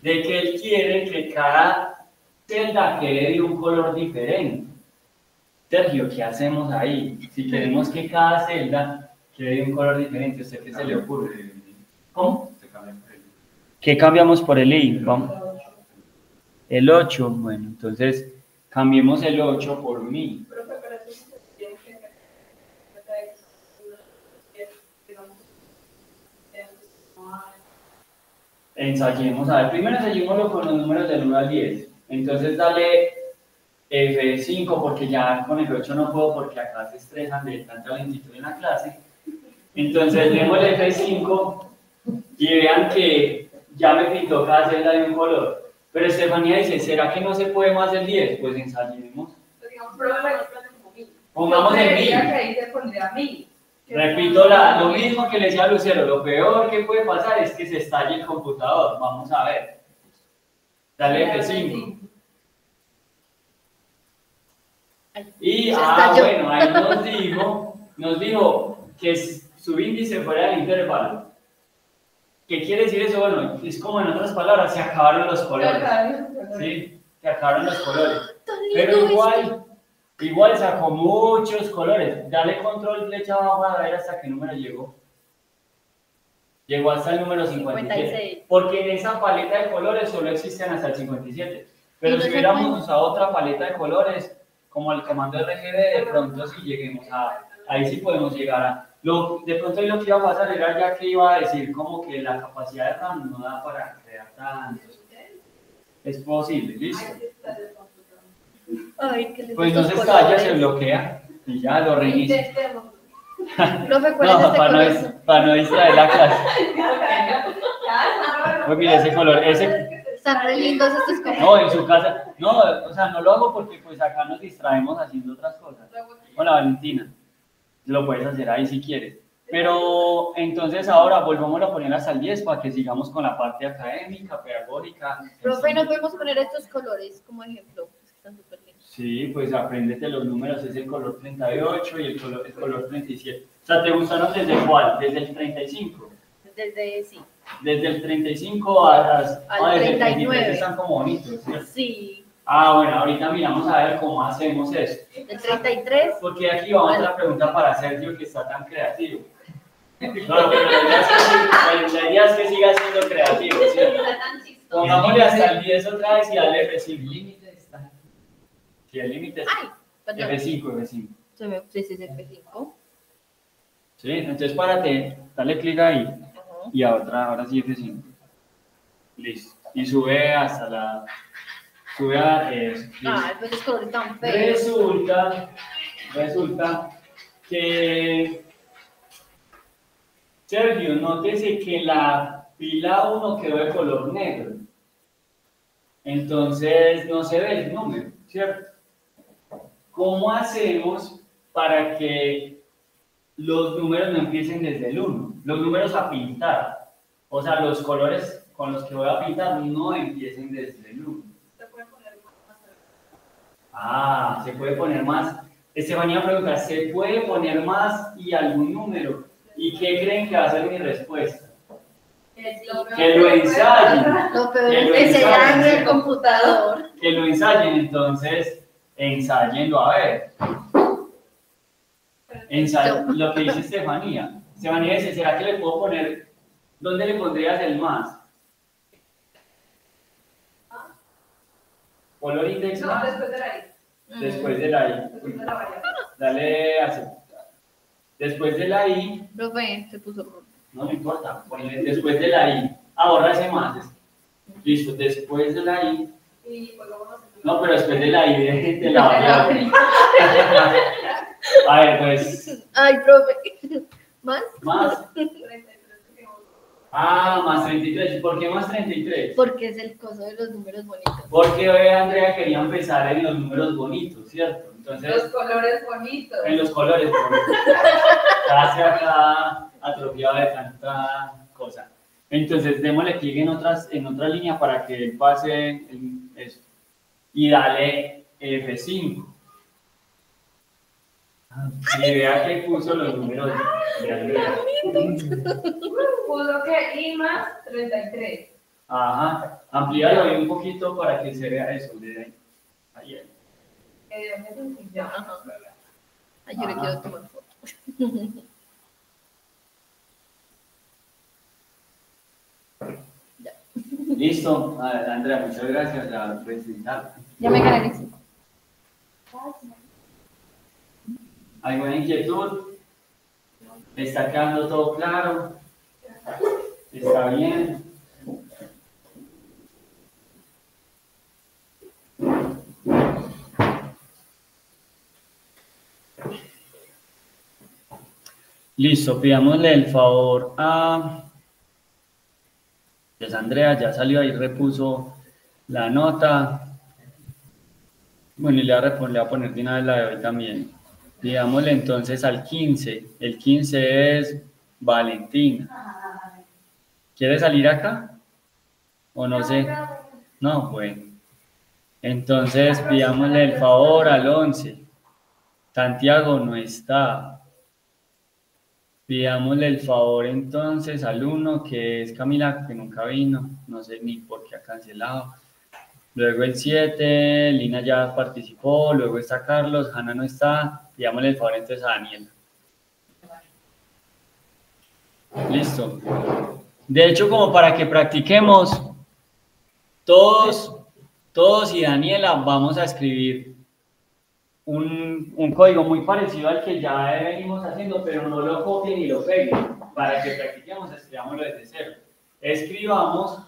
de que él quiere que cada celda quede de un color diferente. Sergio, ¿qué hacemos ahí? Si queremos que cada celda quede de un color diferente, ¿usted qué se le ocurre? ¿Cómo? ¿Qué cambiamos por el i? Vamos. El 8, bueno, entonces cambiemos el 8 por mi. Profe, pero eso se tiene que hacer. Trata de que uno, digamos, eh, no hay- Ensayemos, a ver, primero ensayémoslo con los números del 1 al 10. Entonces dale F5 porque ya con el 8 no puedo porque acá se estresan de tanta lentitud en la clase. Entonces démosle F5 y vean que ya me pintó cada celda de un color. Pero Estefanía dice, ¿será que no se puede más el 10? Pues ensayemos. Pues digamos, como mil. Pongamos el creería 1000. Repito la- lo mismo que le decía a Lucero, lo peor que puede pasar es que se estalle el computador. Vamos a ver. Dale F5. Y, ah, bueno, ahí nos [laughs] dijo, nos dijo que su índice fuera del intervalo. ¿Qué quiere decir eso? Bueno, es como en otras palabras, se acabaron los colores. Sí, se acabaron los colores. Pero igual, igual sacó muchos colores. Dale control flecha abajo a ver hasta qué número llegó. Llegó hasta el número 57. 56. Porque en esa paleta de colores solo existen hasta el 57. Pero ¿Y no si hubiéramos puede? usado otra paleta de colores, como el comando RGB, de pronto sí lleguemos a... Ahí sí podemos llegar a... Lo, de pronto lo que iba a pasar era ya que iba a decir como que la capacidad de RAM no da para crear tantos. Es posible, listo. Ay, qué Pues no lindos se bloquea y ya lo reinicia. [laughs] Profe, ¿cuál es No, este para no, para no distraer la clase. [laughs] Pues mira ese color, ese, Están re lindos estos colores. no, en su casa, no, o sea, no lo hago porque pues acá nos distraemos haciendo otras cosas. Hola Valentina, lo puedes hacer ahí si quieres. Pero entonces ahora volvamos a poner hasta el 10 para que sigamos con la parte académica, pedagógica. Profe, ¿no podemos poner estos colores como ejemplo? Es que Están súper lindos. Sí, pues apréndete los números, es el color 38 y el color, el color 37. O sea, ¿te gustaron desde cuál? Desde el 35. Desde, sí. Desde el 35 a, a- Al ah, desde el 39. 33 están como bonitos, ¿cierto? Sí. Ah, bueno, ahorita miramos a ver cómo hacemos eso. El 33. Porque aquí va otra pregunta para Sergio que está tan creativo. No, pero la idea es que, sí- la idea es que siga siendo creativo, ¿cierto? [laughs] Pongámosle hasta el 10 otra vez y dale F5. El límite. Sí, el límite está. Ay, perdón. F5, F5. Se me sí, sí, sí, F5. Sí, entonces párate, dale clic ahí Ajá. y a otra, ahora sí F5. Listo. Y sube hasta la. Sube a. eso. Ay, pues esos colores tan feos. Resulta, resulta que Sergio, nótese que la pila 1 quedó de color negro. Entonces no se ve el número, ¿cierto? ¿Cómo hacemos para que los números no empiecen desde el 1? Los números a pintar. O sea, los colores con los que voy a pintar no empiecen desde el 1. Ah, se puede poner más. Estefanía pregunta, ¿se puede poner más y algún número? ¿Y qué creen que va a ser mi respuesta? Que lo ensayen, Lo peor Que es lo que se dañe el computador. que lo ensayen, entonces ensayenlo a ver. Ensa- lo que dice Estefanía. Estefanía dice, ¿será que le puedo poner, dónde le pondrías el más? ¿Color index No, más? después de la I. Después de la I. Después de la variable. Dale a aceptar. Después de la I, Profe, se puso rojo. no me importa, ponle después de la I. Ahora ese más. Listo, después de la I. Y pues a hacer No, pero después de la I de, la. [laughs] A ver, pues, Ay, profe. ¿Más? más. 33 que vamos Ah, más 33. ¿Por qué más 33? Porque es el coso de los números bonitos. Porque hoy Andrea quería empezar en los números bonitos, ¿cierto? Entonces, Los colores bonitos. en los colores bonitos. [laughs] Ya se acá atrofiado de tanta cosa. Entonces, démosle clic en, otras, en otra línea para que él pase eso. Y dale F5. Y vea que puso los números. Puso que I más 33. Ajá. Amplíalo ahí un poquito para que se vea eso. de sencillo. Ajá. Ay, yo le quiero tomar foto. [laughs] Listo. Andrea, muchas gracias. Editar. Ya me canalicé. ¿Alguna inquietud? ¿Está quedando todo claro? ¿Está bien? Listo, pidámosle el favor a... Pues Andrea ya salió ahí, repuso la nota. Bueno, y le voy a, repon- le voy a poner de una vez la de hoy también. Digámosle entonces al 15. El 15 es Valentina. ¿Quiere salir acá? ¿O no sé? No, bueno. Entonces pidámosle el favor al 11. Santiago no está. Pidámosle el favor entonces al 1, que es Camila, que nunca vino. No sé ni por qué ha cancelado. Luego el 7, Lina ya participó, luego está Carlos, Hanna no está, pidámosle el favor entonces a Daniela. Listo. De hecho, como para que practiquemos, todos, todos y Daniela vamos a escribir un, un código muy parecido al que ya venimos haciendo, pero no lo copien y lo peguen. Para que practiquemos, escribámoslo desde cero. Escribamos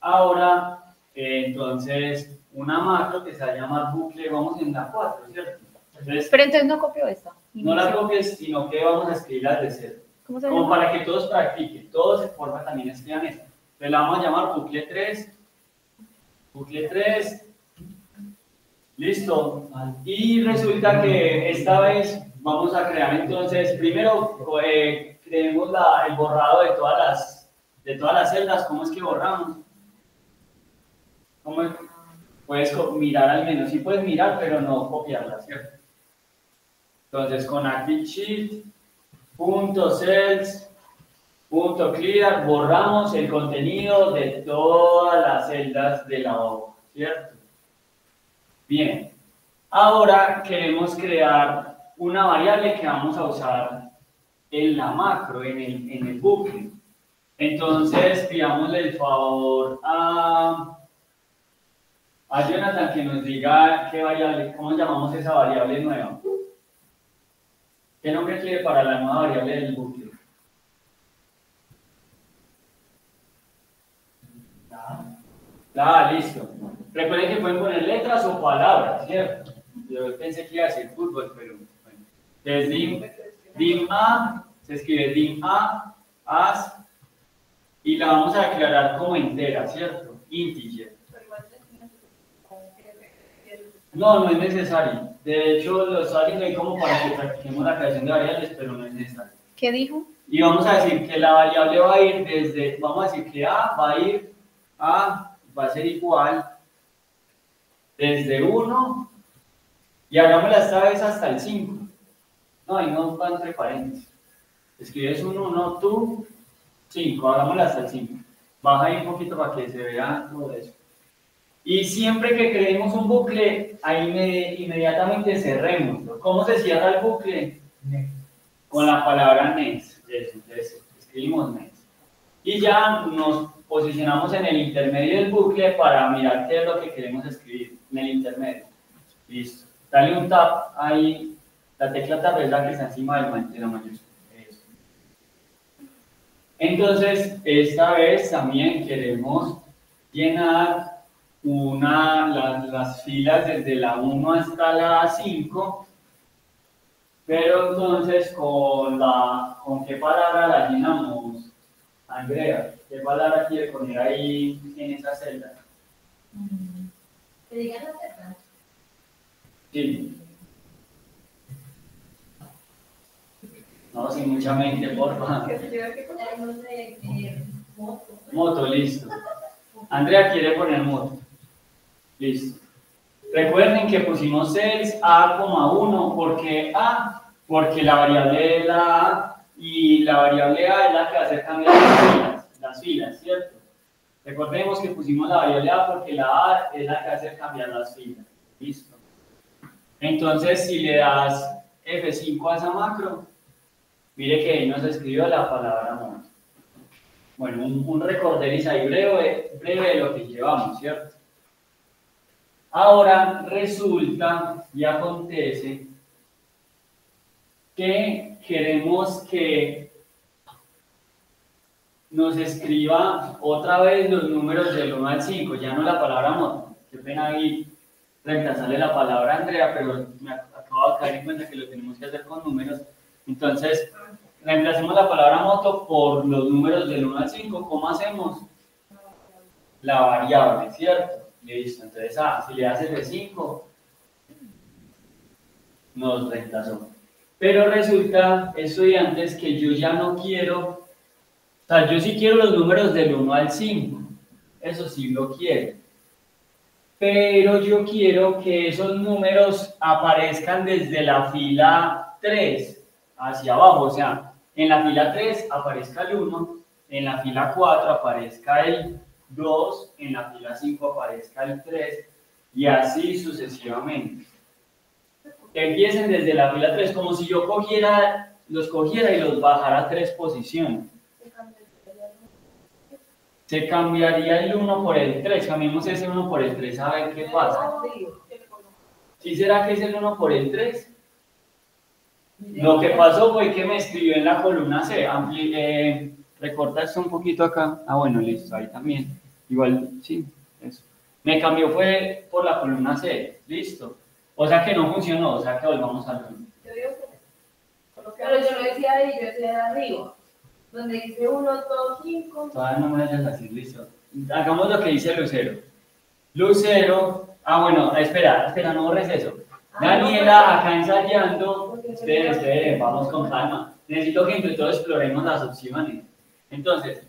ahora entonces, una macro que se va a llamar bucle, vamos en la 4, ¿cierto? Entonces, Pero entonces no copio esta. no la copies, sino que vamos a escribirla desde cero. ¿Cómo se Como para que todos practiquen, todos de forma también escriban esto. Entonces la vamos a llamar bucle 3, bucle 3, listo. Y resulta que esta vez vamos a crear entonces, primero eh, creemos la- el borrado de todas las, de todas las celdas, ¿cómo es que borramos? ¿Cómo es? Puedes mirar al menos, sí puedes mirar, pero no copiarla, ¿cierto? Entonces con Active Shift, punto cells, punto clear, borramos el contenido de todas las celdas de la hoja, ¿cierto? Bien, ahora queremos crear una variable que vamos a usar en la macro, en el, en el bucle. Entonces, pidámosle el favor a, a Jonathan que nos diga qué variable, cómo llamamos esa variable nueva. ¿Qué nombre quiere para la nueva variable del bucle? Ah, listo. Recuerden que pueden poner letras o palabras, ¿cierto? Yo pensé que iba a ser fútbol, pero bueno. Entonces, dim, dim A, se escribe dim A, as, y la vamos a declarar como entera, ¿cierto? Integer. No, no es necesario. De hecho, lo estoy haciendo ahí como para que practiquemos la creación de variables, pero no es necesario. ¿Qué dijo? Y vamos a decir que la variable va a ir desde, vamos a decir que A va a ir a, va a ser igual desde 1 Y hagámosla esta vez hasta el 5. No, ahí no va entre paréntesis. Escribes un 1, tú, 5, hagámosla hasta el 5. Baja ahí un poquito para que se vea todo eso. Y siempre que creemos un bucle, ahí me- inmediatamente cerremos. ¿Cómo se cierra el bucle? Con la palabra next. Eso, escribimos next. Y ya nos posicionamos en el intermedio del bucle para mirar qué es lo que queremos escribir en el intermedio. Listo. Dale un tap ahí. La tecla tab es la que está encima del de la mayúscula. Eso. Entonces, esta vez también queremos llenar una, la- las filas desde la 1 hasta la 5, pero entonces con, la, ¿con qué palabra la llenamos? Andrea, ¿qué palabra quiere poner ahí en esa celda? Que digan las letras. Sí. No, sin mucha mente, porfa. No sé, eh, moto. Moto, listo. Andrea quiere poner moto. Listo. Recuerden que pusimos 6 A,1 porque A, porque la variable es la A y la variable A es la que hace cambiar las filas, las filas, ¿cierto? Recordemos que pusimos la variable A porque la A es la que hace cambiar las filas. Listo. Entonces, si le das F5 a esa macro, mire que ahí nos escribió la palabra moto. Bueno, un, un recorderis ahí breve, breve de lo que llevamos, ¿cierto? Ahora resulta y acontece que queremos que nos escriba otra vez los números del 1 al 5, ya no la palabra moto. Qué pena ahí reemplazarle la palabra Andrea, pero me ac- acabo de caer en cuenta que lo tenemos que hacer con números. Entonces, reemplacemos la palabra moto por los números del 1 al 5. ¿Cómo hacemos? La variable, ¿cierto? Listo. Entonces, ah, si le das F5, nos reemplazó. Pero resulta, estudiantes, que yo ya no quiero, o sea, yo sí quiero los números del 1 al 5. Eso sí lo quiero. Pero yo quiero que esos números aparezcan desde la fila 3 hacia abajo. O sea, en la fila 3 aparezca el 1, en la fila 4 aparezca el 2, en la fila 5 aparezca el 3 y así sucesivamente. Empiecen desde la fila 3, como si yo cogiera, los cogiera y los bajara tres posiciones. Se cambiaría el 1 por el 3, cambiemos ese 1 por el 3 a ver qué pasa. ¿Sí será que es el 1 por el 3? Lo que pasó fue que me escribió en la columna C. ampli- eh, recorta esto un poquito acá. Ah, bueno, listo, ahí también. Igual, sí, eso. Me cambió fue por la columna C. Listo. O sea que no funcionó, o sea que volvamos al 1. Yo digo que. Pero yo no decía ahí, yo decía de arriba. Donde dice 1, 2, 5. Todavía no me vayas así, listo. Hagamos lo que dice Lucero. Lucero. Ah, bueno, espera, espera, no borres eso. Daniela, acá ensayando. Esperen, esperen, vamos con calma. Necesito que entre todos exploremos las opciones. Entonces,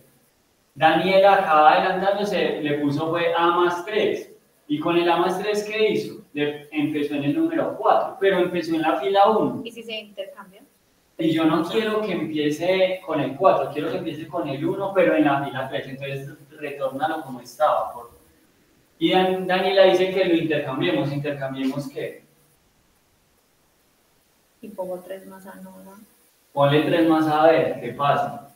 Daniela acá adelantándose, le puso fue A más 3. Y con el A más 3, ¿qué hizo? Le- empezó en el número 4, pero empezó en la fila 1. ¿Y si se intercambian? Y yo no quiero que empiece con el 4, quiero que empiece con el 1, pero en la fila 3. Entonces, retórnalo como estaba. Por... Y Dan- Daniela dice que lo intercambiemos. ¿Intercambiemos qué? Y pongo tres más a no, ¿no? Ponle 3 más a ver, ¿qué pasa?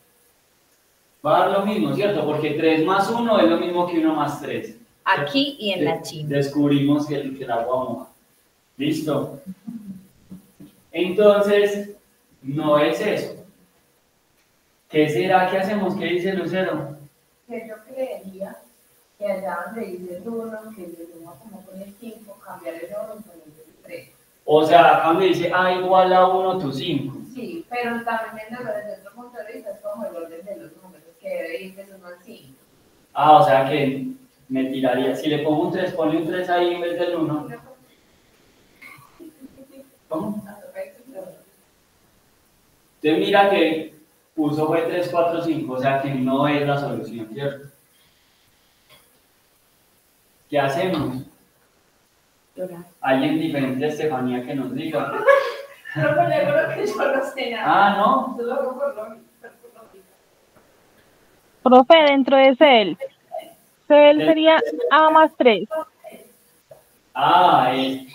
Va a dar lo mismo, ¿cierto? Porque 3 más 1 es lo mismo que 1 más 3. Aquí y en la china. Descubrimos que el, que el agua moja. ¿Listo? Entonces, no es eso. ¿Qué será? ¿Qué hacemos? ¿Qué dice Lucero? Que yo creería que allá donde dice el 1, que le suma como con el 5, cambiar el 1 con el 3. O sea, acá me dice A igual a 1, tu 5. Sí, pero también desde otro punto de vista, es como el orden de los números, que debe ir de 1 al 5. Ah, o sea que me tiraría. Si le pongo un 3, ponle un 3 ahí en vez del 1. ¿Cómo? Entonces mira que puso fue 3, 4, 5, o sea que no es la solución, ¿cierto? ¿Qué hacemos? Alguien diferente a Estefanía que nos diga. No, pues le juro que yo no sé nada. Ah, ¿no? Yo lo hago por lo por lo mismo. Profe, dentro de CEL. CEL sería A más 3. Ah, ahí.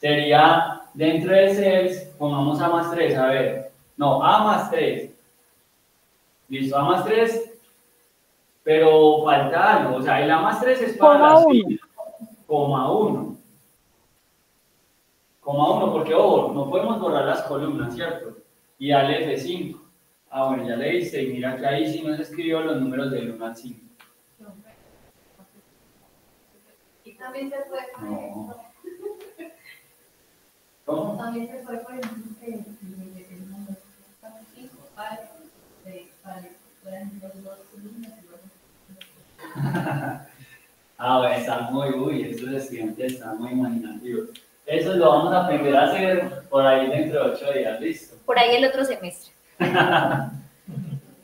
Sería dentro de CELS, pongamos A más 3, a ver. No, A más 3. Listo, A más 3. Pero falta algo. O sea, el A más 3 es para Coma las uno. filas. Coma 1. Coma 1, porque ojo, no podemos borrar las columnas, ¿cierto? Y dale F5. Ah, bueno, ya le hice. Y mira que ahí sí nos escribió los números del 1 al 5. Y también se puede poner, No. ¿Cómo? [laughs] también se poner que el número está cinco, vale, de- vale, pueden los dos columnas y luego Ah, bueno, están muy, uy, estos estudiantes están muy imaginativos. Eso lo vamos a aprender a hacer por ahí dentro de ocho días, listo. Por ahí el otro semestre.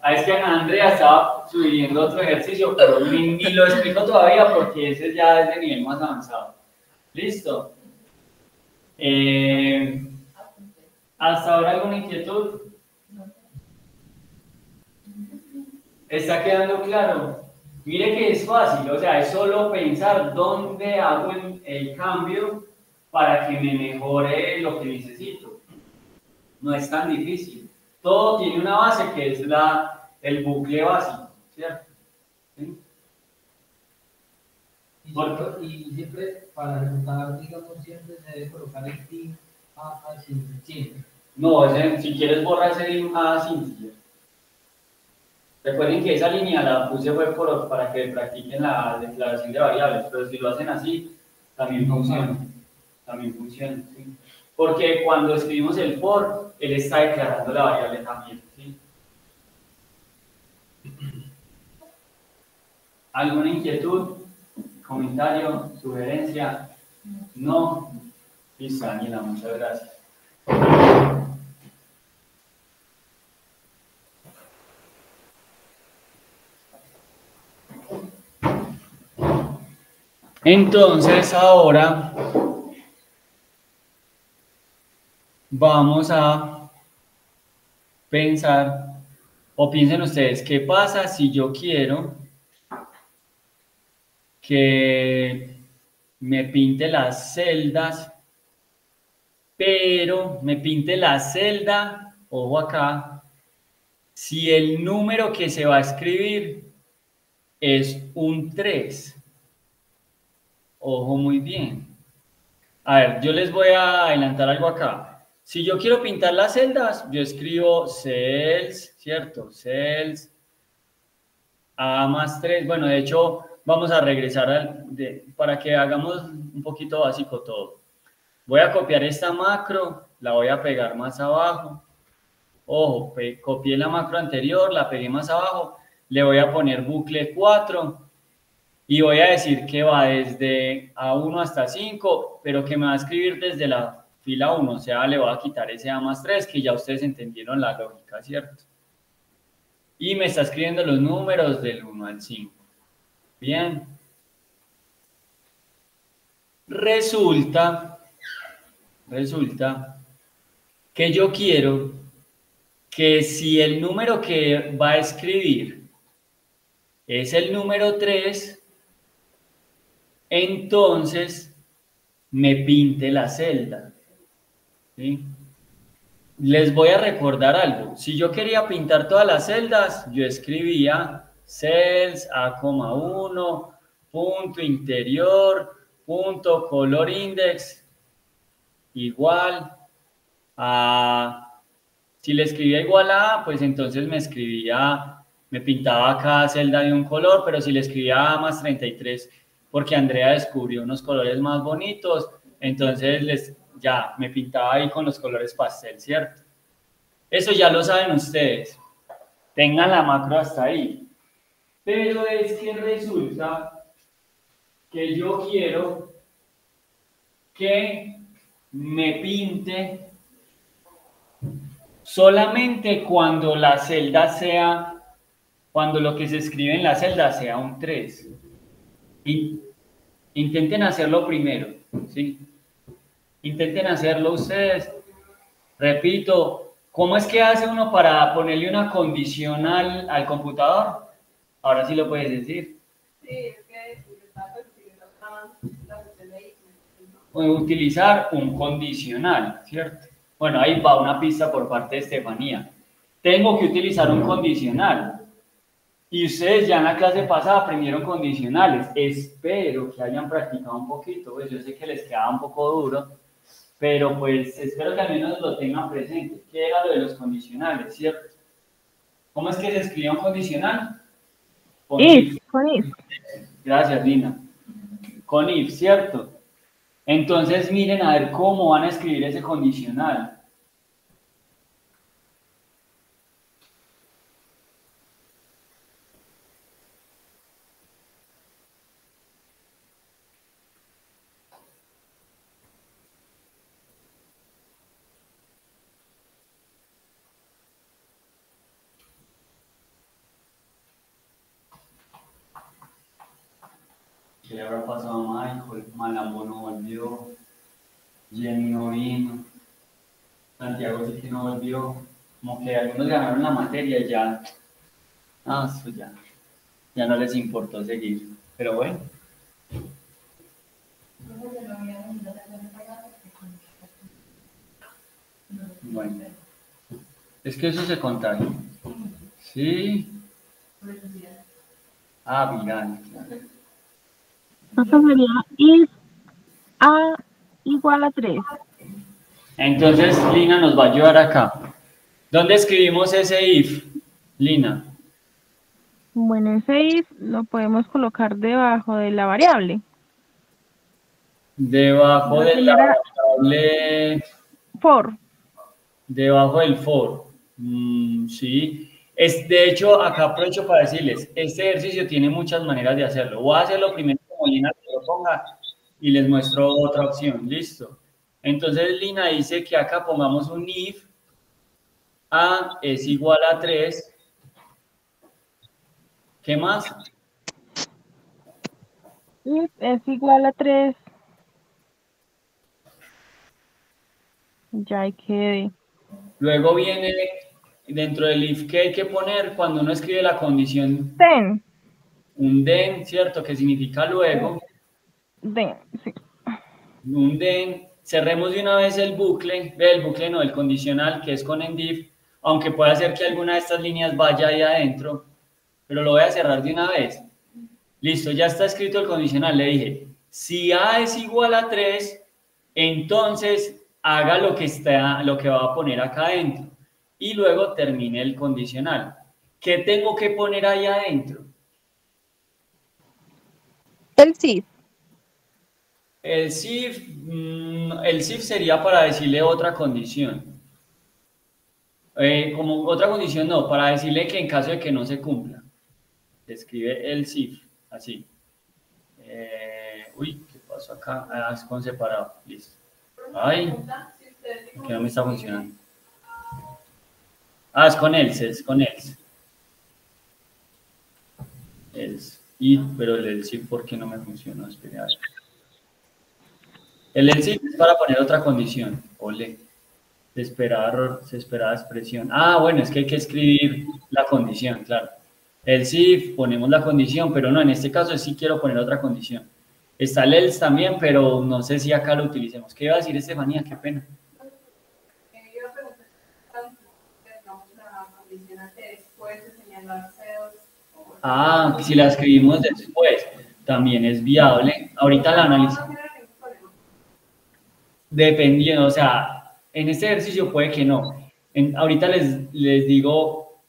Ah, es que Andrea estaba subiendo otro ejercicio, pero ni, lo explico todavía porque ese ya es de nivel más avanzado. Listo. Eh, ¿Hasta ahora alguna inquietud? ¿Está quedando claro? Mire que es fácil, o sea, es solo pensar dónde hago el, el cambio para que me mejore lo que necesito. No es tan difícil. Todo tiene una base que es la, el bucle básico, ¿cierto? ¿Sí? Y siempre, y siempre para resultar, digamos, siempre se debe colocar el PIN a, a siempre. No, ese- si quieres borrar ese dim a Cintia. Recuerden que esa línea la puse fue por, para que practiquen la declaración de variables, pero si lo hacen así, también funciona. También funciona, sí. Porque cuando escribimos el for, él está declarando la variable también. ¿Alguna inquietud? ¿Comentario? ¿Sugerencia? No. Listo, Daniela, muchas gracias. Entonces ahora vamos a pensar, o piensen ustedes, ¿qué pasa si yo quiero que me pinte las celdas, pero me pinte la celda, ojo acá, si el número que se va a escribir es un 3? Ojo muy bien. A ver, yo les voy a adelantar algo acá. Si yo quiero pintar las celdas, yo escribo cells, ¿cierto? Cells A más 3. Bueno, de hecho, vamos a regresar al- de- para que hagamos un poquito básico todo. Voy a copiar esta macro, la voy a pegar más abajo. Ojo, copié la macro anterior, la pegué más abajo, le voy a poner bucle 4 y voy a decir que va desde A1 hasta 5, pero que me va a escribir desde la fila 1, o sea, le voy a quitar ese A más 3, que ya ustedes entendieron la lógica, ¿cierto? Y me está escribiendo los números del 1 al 5. Bien. Resulta, resulta que yo quiero que si el número que va a escribir es el número 3, entonces me pinte la celda. Les voy a recordar algo. Si yo quería pintar todas las celdas, yo escribía cells A,1, punto interior, punto color index, igual a... Si le escribía igual a A, pues entonces me escribía, me pintaba cada celda de un color, pero si le escribía A más 33, porque Andrea descubrió unos colores más bonitos, entonces les, ya me pintaba ahí con los colores pastel, ¿cierto? Eso ya lo saben ustedes. Tengan la macro hasta ahí. Pero es que resulta que yo quiero que me pinte solamente cuando la celda sea, cuando lo que se escribe en la celda sea un 3. In- intenten hacerlo primero. ¿sí? Intenten hacerlo ustedes. Repito, ¿cómo es que hace uno para ponerle una condición al, al computador? Ahora sí lo puedes decir. Sí, es que utilizar un condicional, ¿cierto? Bueno, ahí va una pista por parte de Estefanía. Tengo que utilizar un condicional. Y ustedes ya en la clase pasada aprendieron condicionales. Espero que hayan practicado un poquito, pues yo sé que les quedaba un poco duro, pero pues espero que al menos lo tengan presente. ¿Qué era lo de los condicionales, cierto? ¿Cómo es que se escribía un condicional? Con If, con if. Gracias, Lina. Con if, ¿cierto? Entonces miren a ver cómo van a escribir ese condicional. ¿Qué le habrá pasado a Michael? Malambo no volvió. Jenny no vino. Santiago sí que no volvió. Como que algunos ganaron la materia y ya. Ah, eso ya. Ya no les importó seguir. Pero bueno. Bueno. Es que eso se contagia. Sí. Ah, viral, claro. Entonces sería if a igual a 3. Entonces Lina nos va a ayudar acá. ¿Dónde escribimos ese if, Lina? Bueno, ese if lo podemos colocar debajo de la variable. Debajo No, de la variable, For. debajo del for. Mm, sí. Es, de hecho, acá aprovecho para decirles, este ejercicio tiene muchas maneras de hacerlo. Voy a hacerlo primero como Lina lo proponga y les muestro otra opción. Listo. Entonces Lina dice que acá pongamos un if a es igual a 3. ¿Qué más? If es igual a 3. Ya hay que... Luego viene dentro del if que hay que poner cuando uno escribe la condición Then. Un then, ¿cierto? Que significa luego. Then, sí. Un then. Cerremos de una vez el bucle, ve el bucle no, el condicional que es con endif, aunque pueda ser que alguna de estas líneas vaya ahí adentro, pero lo voy a cerrar de una vez. Listo, ya está escrito el condicional. Le dije, si A es igual a 3, entonces haga lo que, está, lo que va a poner acá adentro. Y luego termine el condicional. ¿Qué tengo que poner ahí adentro? El si. El mm, el SIF sería para decirle otra condición. Eh, como otra condición no, para decirle que en caso de que no se cumpla. Se escribe el SIF, así. Eh, uy, ¿qué pasó acá? Ah, es con separado, listo. Ay, que no me está funcionando. Ah, es con else, es con else. Else. Y, pero el else, ¿por qué no me funcionó? Espera. El else es para poner otra condición. Ole. Se esperaba error, se esperaba expresión. Ah, bueno, es que hay que escribir la condición, claro. El si ponemos la condición, pero no, en este caso sí quiero poner otra condición. Está el else también, pero no sé si acá lo utilicemos. ¿Qué iba a decir Estefanía? Qué pena. Yo la condición antes, de señalar Ah, si la escribimos después, también es viable. Ahorita la problema. Dependiendo, o sea, en este ejercicio puede que no. En- ahorita les, les digo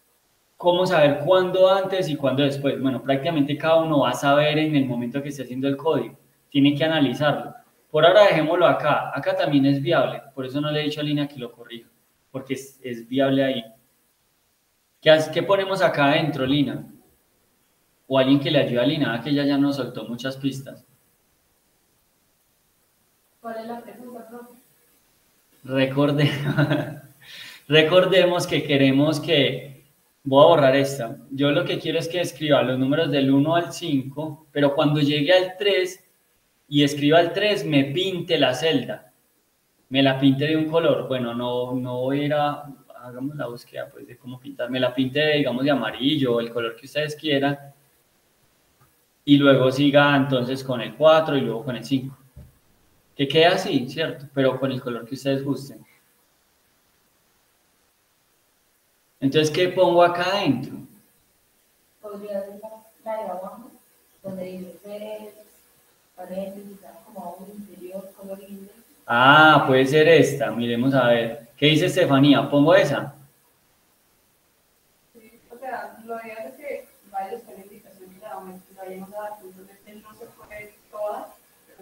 cómo saber cuándo antes y cuándo después. Bueno, prácticamente cada uno va a saber en el momento que esté haciendo el código. Tiene que analizarlo. Por ahora dejémoslo acá. Acá también es viable. Por eso no le he dicho a Lina que lo corrija. Porque es, es viable ahí. ¿Qué, ¿Qué ponemos acá adentro, Lina? O alguien que le ayude a Lina, que ella ya nos soltó muchas pistas. ¿Cuál es la pregunta, profe? Recorde- [laughs] Recordemos que queremos que, voy a borrar esta, yo lo que quiero es que escriba los números del 1 al 5, pero cuando llegue al 3, y escriba el 3, me pinte la celda. Me la pinte de un color. Bueno, no, no voy a ir a, hagamos la búsqueda pues, de cómo pintar. Me la pinte, digamos, de amarillo, el color que ustedes quieran. Y luego siga entonces con el 4 y luego con el 5. Que quede así, ¿cierto? Pero con el color que ustedes gusten. Entonces, ¿qué pongo acá adentro? Podría ser la de abajo, donde dice paréntesis, como un interior, color inglés. Ah, puede ser esta. Miremos a ver. ¿Qué dice Estefanía? ¿Pongo esa? Sí, o sea, lo ideal es que vaya a estar indicaciones de a dar no se puede todas.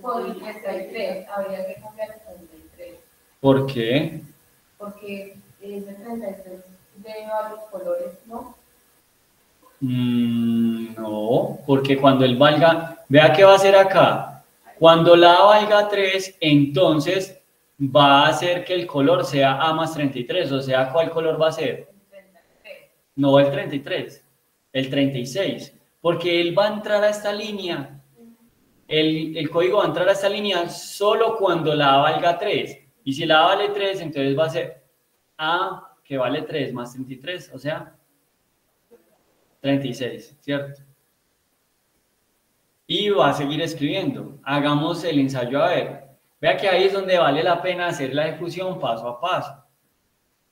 Por el 33, habría que cambiar el 33, ¿Por qué? porque ese 33 debe varios colores, ¿no? Mm, no, porque cuando él valga, vea qué va a hacer acá. Cuando la A valga 3, entonces va a hacer que el color sea A más 33, o sea, ¿cuál color va a ser? El 33. No el 33, el 36, porque él va a entrar a esta línea, el, código va a entrar a esta línea solo cuando la valga 3, y si la vale 3, entonces va a ser A que vale 3 más 33, o sea, 36, ¿cierto? Y va a seguir escribiendo. Hagamos el ensayo a ver. Vea que ahí es donde vale la pena hacer la ejecución paso a paso.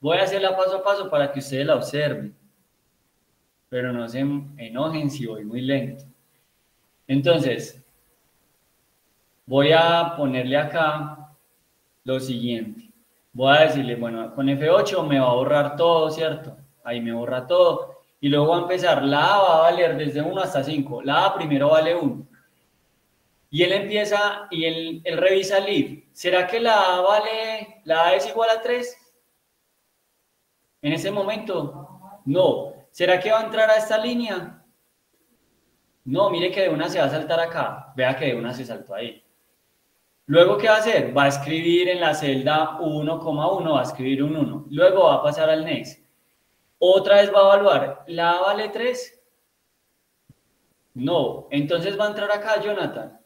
Voy a hacerla paso a paso para que ustedes la observen. Pero no se enojen si voy muy lento. Entonces, voy a ponerle acá lo siguiente. Voy a decirle, bueno, con F8 me va a borrar todo, ¿cierto? Ahí me borra todo. Y luego va a empezar, la A va a valer desde 1 hasta 5. La A primero vale 1. Y él empieza y él, revisa el. ¿Será que la A vale, la es igual a 3? En ese momento, no. ¿Será que va a entrar a esta línea? No, mire que de una se va a saltar acá. Vea que de una se saltó ahí. Luego, ¿qué va a hacer? Va a escribir en la celda 1,1, va a escribir un 1. Luego va a pasar al next. Otra vez va a evaluar. ¿La vale 3? No. Entonces va a entrar acá, Jonathan.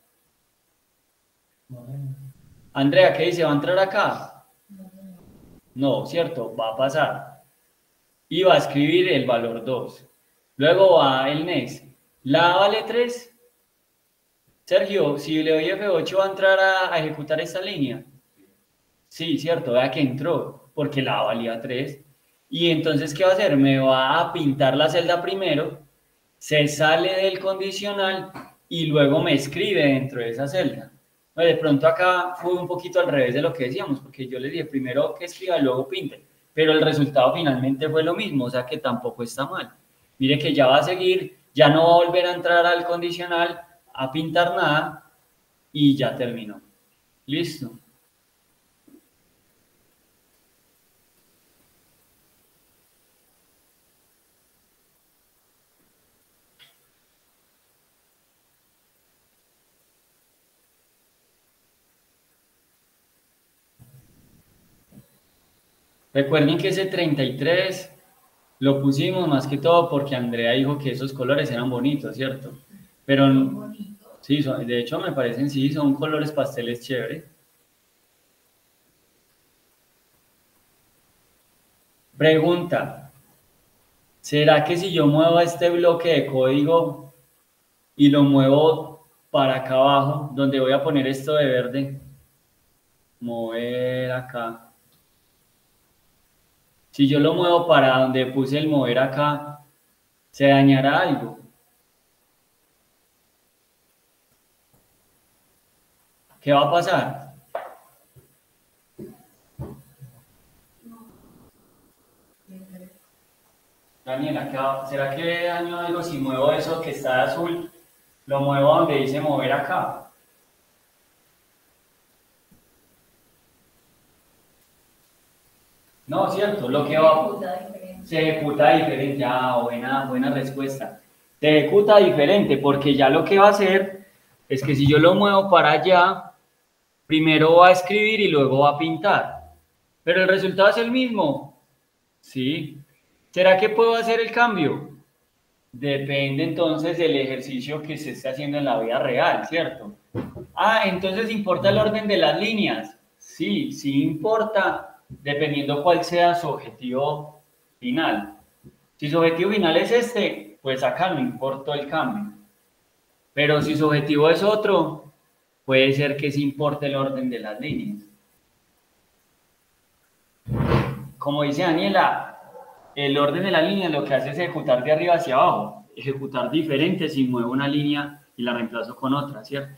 Andrea, ¿qué dice? ¿Va a entrar acá? No, ¿cierto? Va a pasar. Y va a escribir el valor 2. Luego va el next. ¿La vale 3? Sergio, si le doy F8 va a entrar a, ejecutar esta línea. Sí, cierto, vea que entró, porque la valía 3. Y entonces, ¿qué va a hacer? Me va a pintar la celda primero, se sale del condicional y luego me escribe dentro de esa celda. Pues de pronto acá fue un poquito al revés de lo que decíamos, porque yo les dije primero que escriba y luego pinte, pero el resultado finalmente fue lo mismo, o sea que tampoco está mal. Mire que ya va a seguir, ya no va a volver a entrar al condicional a pintar nada y ya terminó. Listo. Recuerden que ese 33 lo pusimos más que todo porque Andrea dijo que esos colores eran bonitos, ¿cierto? Pero sí, son- de hecho me parecen, sí, son colores pasteles chéveres. Pregunta, ¿será que si yo muevo este bloque de código y lo muevo para acá abajo, donde voy a poner esto de verde, mover acá, si yo lo muevo para donde puse el mover acá, ¿se dañará algo? ¿Qué va a pasar? Daniela, ¿qué va- ¿será que daño algo si muevo eso que está de azul? Lo muevo donde dice mover acá. No, cierto, lo que va, Ejecuta diferente. se ejecuta diferente. Ah, buena, buena respuesta. Se ejecuta diferente porque ya lo que va a hacer es que si yo lo muevo para allá, primero va a escribir y luego va a pintar. Pero el resultado es el mismo. Sí. ¿Será que puedo hacer el cambio? Depende entonces del ejercicio que se esté haciendo en la vida real, ¿cierto? Ah, entonces importa el orden de las líneas. Sí, sí importa, dependiendo cuál sea su objetivo final. Si su objetivo final es este, pues acá no importa el cambio. Pero si su objetivo es otro, puede ser que sí importe el orden de las líneas. Como dice Daniela, el orden de la línea lo que hace es ejecutar de arriba hacia abajo, ejecutar diferente si muevo una línea y la reemplazo con otra, ¿cierto?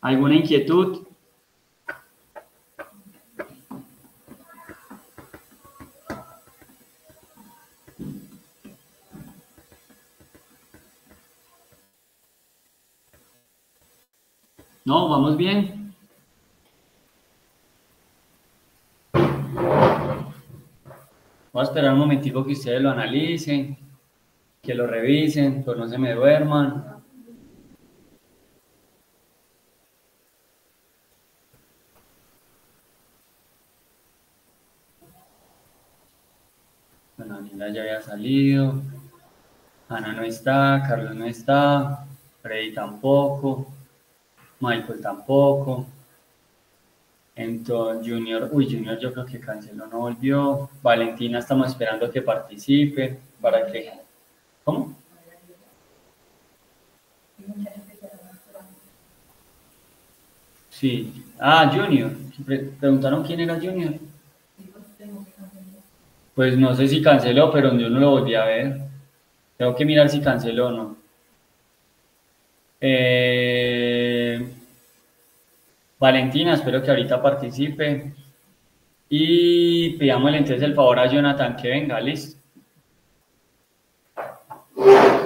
¿Alguna inquietud? No, vamos bien. Voy a esperar un momentico que ustedes lo analicen, que lo revisen, pues no se me duerman. Bueno, Daniela ya había salido. Ana no está, Carlos no está, Freddy tampoco, Michael tampoco. Entonces, Junior, uy, Junior yo creo que canceló, no volvió. Valentina estamos esperando que participe para que... ¿Cómo? Sí. Ah, Junior. Pre- preguntaron quién era Junior. Pues no sé si canceló, pero yo no lo volví a ver. Tengo que mirar si canceló o no. Eh, Valentina, espero que ahorita participe. Y pidámosle entonces el favor a Jonathan que venga, listo.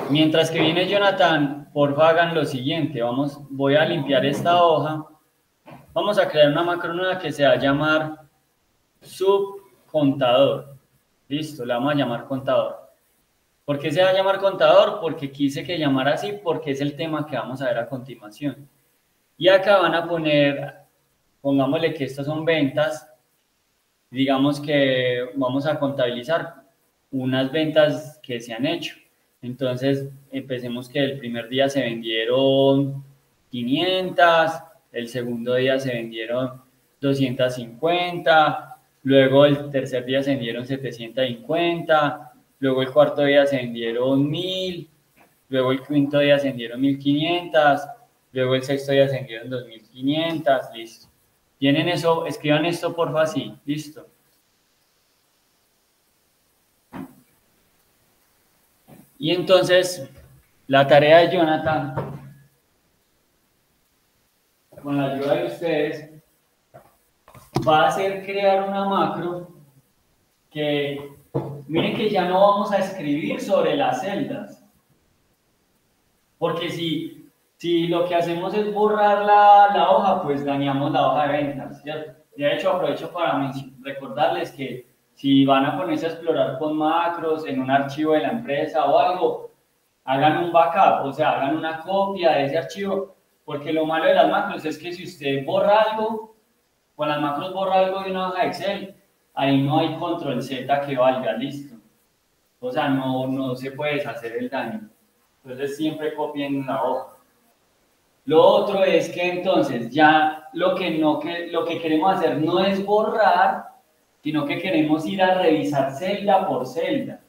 Mientras que viene Jonathan, porfa hagan lo siguiente. Vamos, voy a limpiar esta hoja. Vamos a crear una macro nueva que se va a llamar subcontador. Listo, le vamos a llamar contador. ¿Por qué se va a llamar contador? Porque quise que llamara así porque es el tema que vamos a ver a continuación. Y acá van a poner, pongámosle que estas son ventas, digamos que vamos a contabilizar unas ventas que se han hecho. Entonces, empecemos que el primer día se vendieron 500, el segundo día se vendieron 250, luego el tercer día se vendieron 750, luego el cuarto día se vendieron 1000, luego el quinto día se vendieron 1500, luego el sexto día se vendieron 2500, listo. ¿Tienen eso? Escriban esto porfa así, listo. Y entonces, la tarea de Jonathan, con la ayuda de ustedes, va a ser crear una macro que, miren que ya no vamos a escribir sobre las celdas. Porque si, si lo que hacemos es borrar la, la hoja, pues dañamos la hoja de ventas. De hecho, aprovecho para recordarles que si van a ponerse a explorar con macros en un archivo de la empresa o algo, hagan un backup, o sea, hagan una copia de ese archivo, porque lo malo de las macros es que si usted borra algo, con las macros borra algo de una hoja de Excel, ahí no hay control Z que valga, listo. O sea, no, no se puede deshacer el daño. Entonces siempre copien la hoja. Lo otro es que entonces ya lo que, no, que, lo que queremos hacer no es borrar, sino que queremos ir a revisar celda por celda.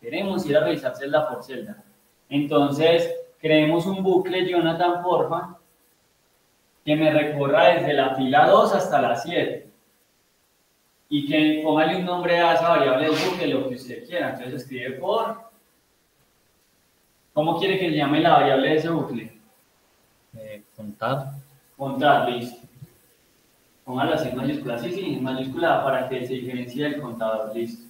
Queremos ir a revisar celda por celda. Entonces, creemos un bucle, Jonathan, porfa, que me recorra desde la fila 2 hasta la 7. Y que póngale un nombre a esa variable del bucle, lo que usted quiera. Entonces escribe por. ¿Cómo quiere que se llame la variable de ese bucle? Eh, contar. Contar, listo. Póngalo así en mayúscula, sí, sí, en mayúscula para que se diferencie del contador, listo.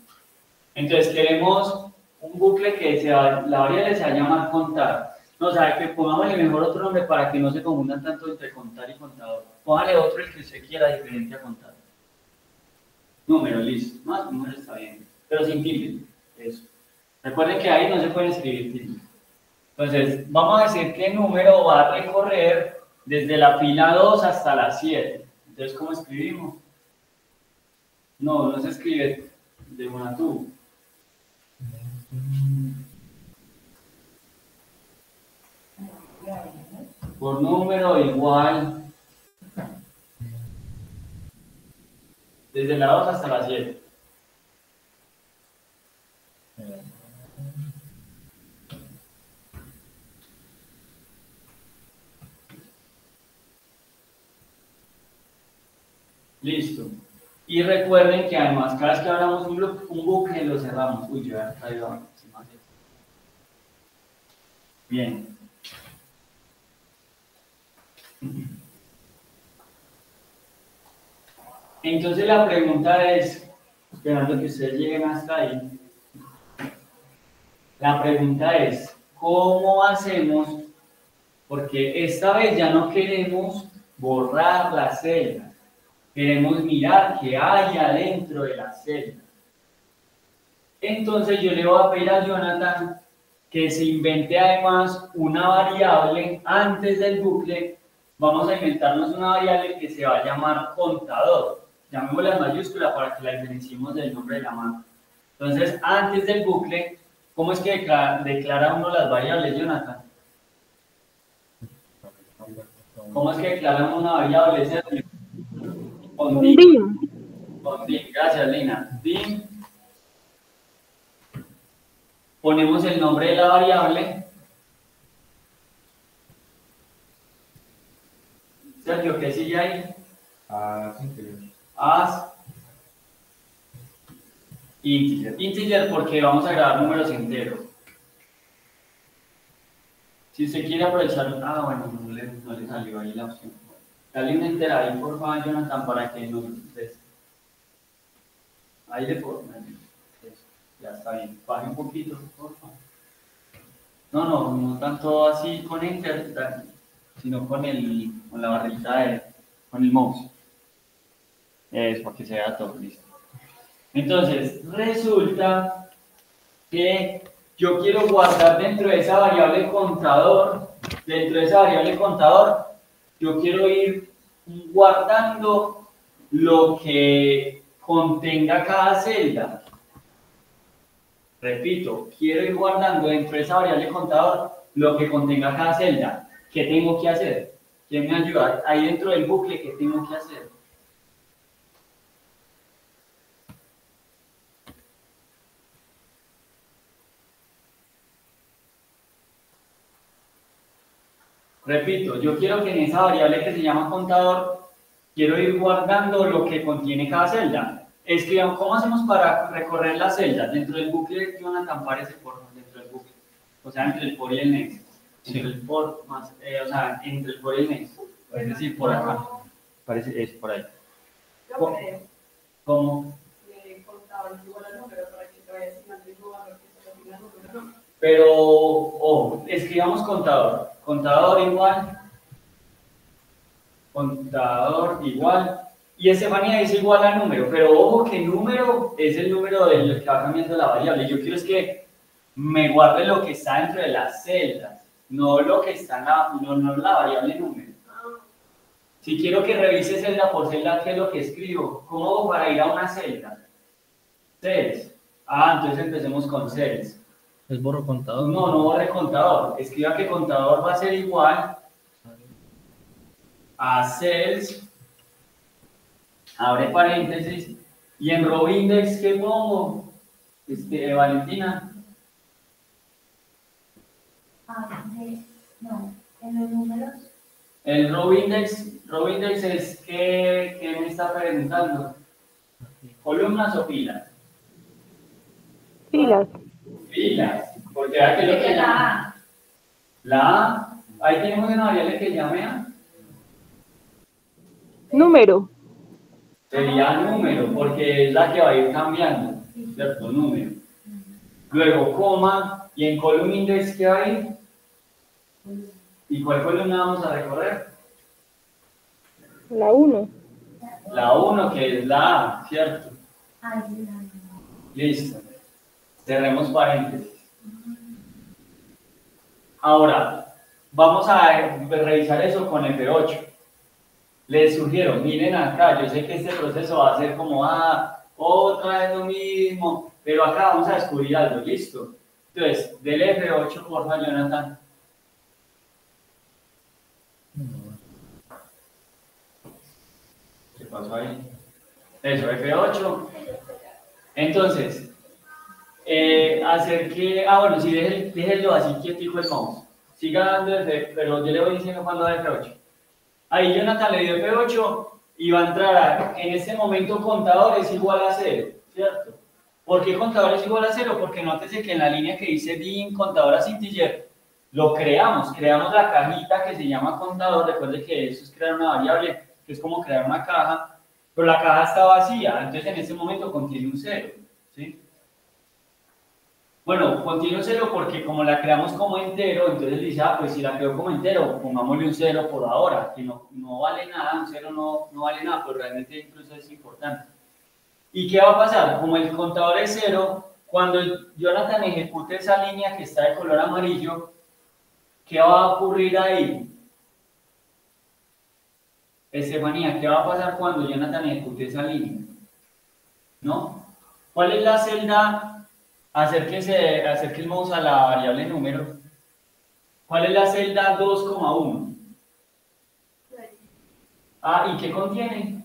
Entonces queremos un bucle que sea, la variable se va a llamar contar. No, o sea, que pongámosle mejor otro nombre para que no se confundan tanto entre contar y contador. Póngale otro el que usted quiera diferente a contar. Número, listo. Más número está bien, pero sin tilde. Eso. Recuerden que ahí no se puede escribir tilde. Entonces, vamos a decir que el número va a recorrer desde la fila 2 hasta la 7. Entonces, ¿cómo escribimos? No, no se escribe de una tú. por número igual desde la 2 hasta la 7. Listo. Y recuerden que además cada vez que abramos un, blo- un bucle lo cerramos. Uy, yo ya sí, más bien. Bien. Entonces la pregunta es, esperando que ustedes lleguen hasta ahí, la pregunta es, ¿cómo hacemos? Porque esta vez ya no queremos borrar la celda, queremos mirar qué hay adentro de la celda. Entonces yo le voy a pedir a Jonathan que se invente además una variable antes del bucle. Vamos a inventarnos una variable que se va a llamar contador. Llamémosla en mayúscula para que la diferenciemos del nombre de la mano. Entonces, antes del bucle, ¿cómo es que declara, uno las variables, Jonathan? ¿Cómo es que declara uno una variable? Sergio? Con dim. Con dim. Gracias, Lina. Dim. Ponemos el nombre de la variable. Sergio, ¿qué sigue ahí? Ah, sí, que as integer. Integer porque vamos a grabar números enteros. Si usted quiere aprovechar, ah, bueno, no le, salió ahí la opción. Dale una entera ahí, por favor, Jonathan, para que nos des. Ahí le pongo. Eso, Ya está bien. Baje un poquito, por favor. No, no, no tanto así con enter, sino con, el, con la barrita de, con el mouse. Es para que se vea todo listo. Entonces, resulta que yo quiero guardar dentro de esa variable contador, dentro de esa variable contador, yo quiero ir guardando lo que contenga cada celda. Repito, quiero ir guardando dentro de esa variable contador lo que contenga cada celda. ¿Qué tengo que hacer? ¿Quién me ayuda? Ahí dentro del bucle, ¿qué tengo que hacer? Repito, yo quiero que en esa variable que se llama contador, quiero ir guardando lo que contiene cada celda. Escriban, ¿cómo hacemos para recorrer las celdas? Dentro del bucle, Jonathan, aparece por dentro del bucle. O sea, entre el for y el next. Entre el for más, eh, o sea, entre el for y el next. Es decir, por acá. Parece, es por ahí. ¿Cómo? creo ¿Cómo? Pero, ojo, escribamos contador. Contador igual. Contador igual. Y ese manía es igual a número. Pero ojo que número es el número del que va cambiando la variable. Yo quiero es que me guarde lo que está dentro de las celdas. No lo que está en la, no, no la variable número. Si quiero que revise celda por celda, ¿qué es lo que escribo? ¿Cómo para ir a una celda? Cells. Ah, entonces empecemos con cells. Es borro contador. No, no borre contador. Escriba que contador va a ser igual a cells, abre paréntesis, y en row index, ¿qué pongo? Este, Valentina, Ah, no, en los números, el row index, row index es que, que me está preguntando, columnas o pilas, Filas. Pilas, porque vea que lo que la llama- A. la A, ahí tenemos una variable que llame A, Número. sería número, porque es la que va a ir cambiando, ¿cierto? Número. Luego, coma, y en column index, ¿qué va a ir? ¿Y cuál columna vamos a recorrer? La 1. La 1, que es la A, ¿cierto? Listo. Cerremos paréntesis. Ahora, vamos a revisar eso con F8. Les sugiero, miren acá, yo sé que este proceso va a ser como, ah, otra vez lo mismo, pero acá vamos a descubrir algo, listo. Entonces, del F8, por favor, Jonathan. ¿Qué pasó ahí? Eso, F8. Entonces, eh, hacer que, ah bueno, sí, déjelo, déjelo así quietico el mouse. Siga dando F, pero yo le voy diciendo cuando da F8. Ahí Jonathan le dio F8 y va a entrar a, en este momento contador es igual a 0, ¿cierto? ¿Por qué contador es igual a 0? Porque nótese que en la línea que dice bin contador a integer, lo creamos, creamos la cajita que se llama contador, recuerde que eso es crear una variable, que es como crear una caja, pero la caja está vacía, entonces en ese momento contiene un 0, ¿sí? Bueno, 0 porque como la creamos como entero, entonces dice, ah, pues si la creo como entero, pongámosle un 0 por ahora, que no, no vale nada, un 0 no, no vale nada, pero realmente incluso es importante. ¿Y qué va a pasar? Como el contador es 0, cuando Jonathan ejecute esa línea que está de color amarillo, ¿qué va a ocurrir ahí? Estefanía, ¿qué va a pasar cuando Jonathan ejecute esa línea? ¿No? ¿Cuál es la celda Acérquese, acerque el mouse a la variable número. ¿Cuál es la celda 2,1? Ah, ¿y qué contiene?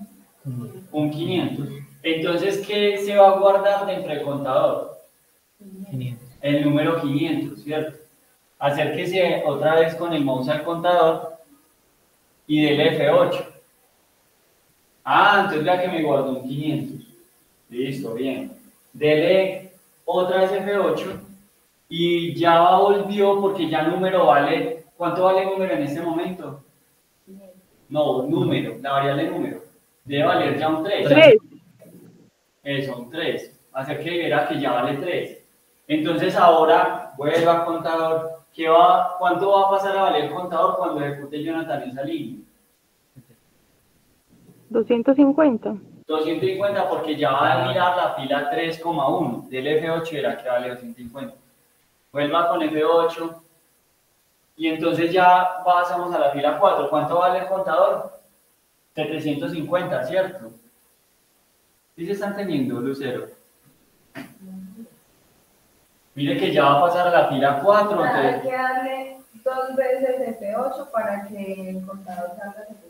Un 500. Entonces, ¿qué se va a guardar dentro del contador? 500. El número 500, ¿cierto? Acérquese otra vez con el mouse al contador y del F8. Ah, entonces vea que me guardó un 500. Listo, bien. Dele otra vez F8 y ya volvió porque ya número vale, ¿cuánto vale número en este momento? No, número, la variable número. Debe valer ya un 3. 3. Eso, un 3. Hacer que verá que ya vale 3. Entonces ahora vuelvo al contador. ¿Qué va, ¿Cuánto va a pasar a valer el contador cuando ejecute Jonathan esa línea? 250. 250 porque ya va a mirar la fila 3,1 del F8 era que vale 250. Vuelva con F8 y entonces ya pasamos a la fila 4. ¿Cuánto vale el contador? 750, ¿cierto? ¿Sí se están teniendo, Lucero? Mire que ya va a pasar a la fila 4. Hay que darle dos veces F8 para que el contador salga 750.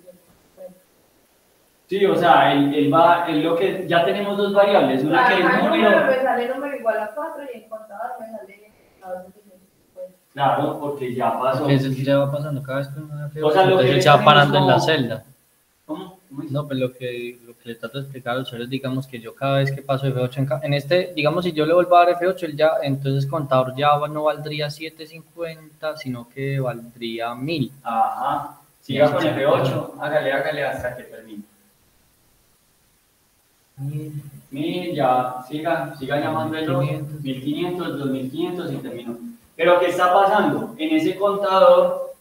Sí, o sea, él, él va, él lo que, ya tenemos dos variables, una que es número número, me sale número igual a 4 y el contador me sale a 250. claro, porque ya pasó. Porque eso ya va pasando cada vez que uno hace O sea, lo entonces que él se va parando en la celda. ¿Cómo? ¿Cómo es? No, pues lo que, lo que le trato de explicar a los usuarios, digamos que yo cada vez que paso F8 en, ca- en este, digamos si yo le vuelvo a dar F8, él ya, entonces contador ya va- no valdría 750, sino que valdría 1000. Ajá. Siga con F8, hágale, hágale hasta que termine. Mil, ya, siga, siga llamándolo 1500. 1500, 2500 y terminó. Pero ¿qué está pasando? En ese contador,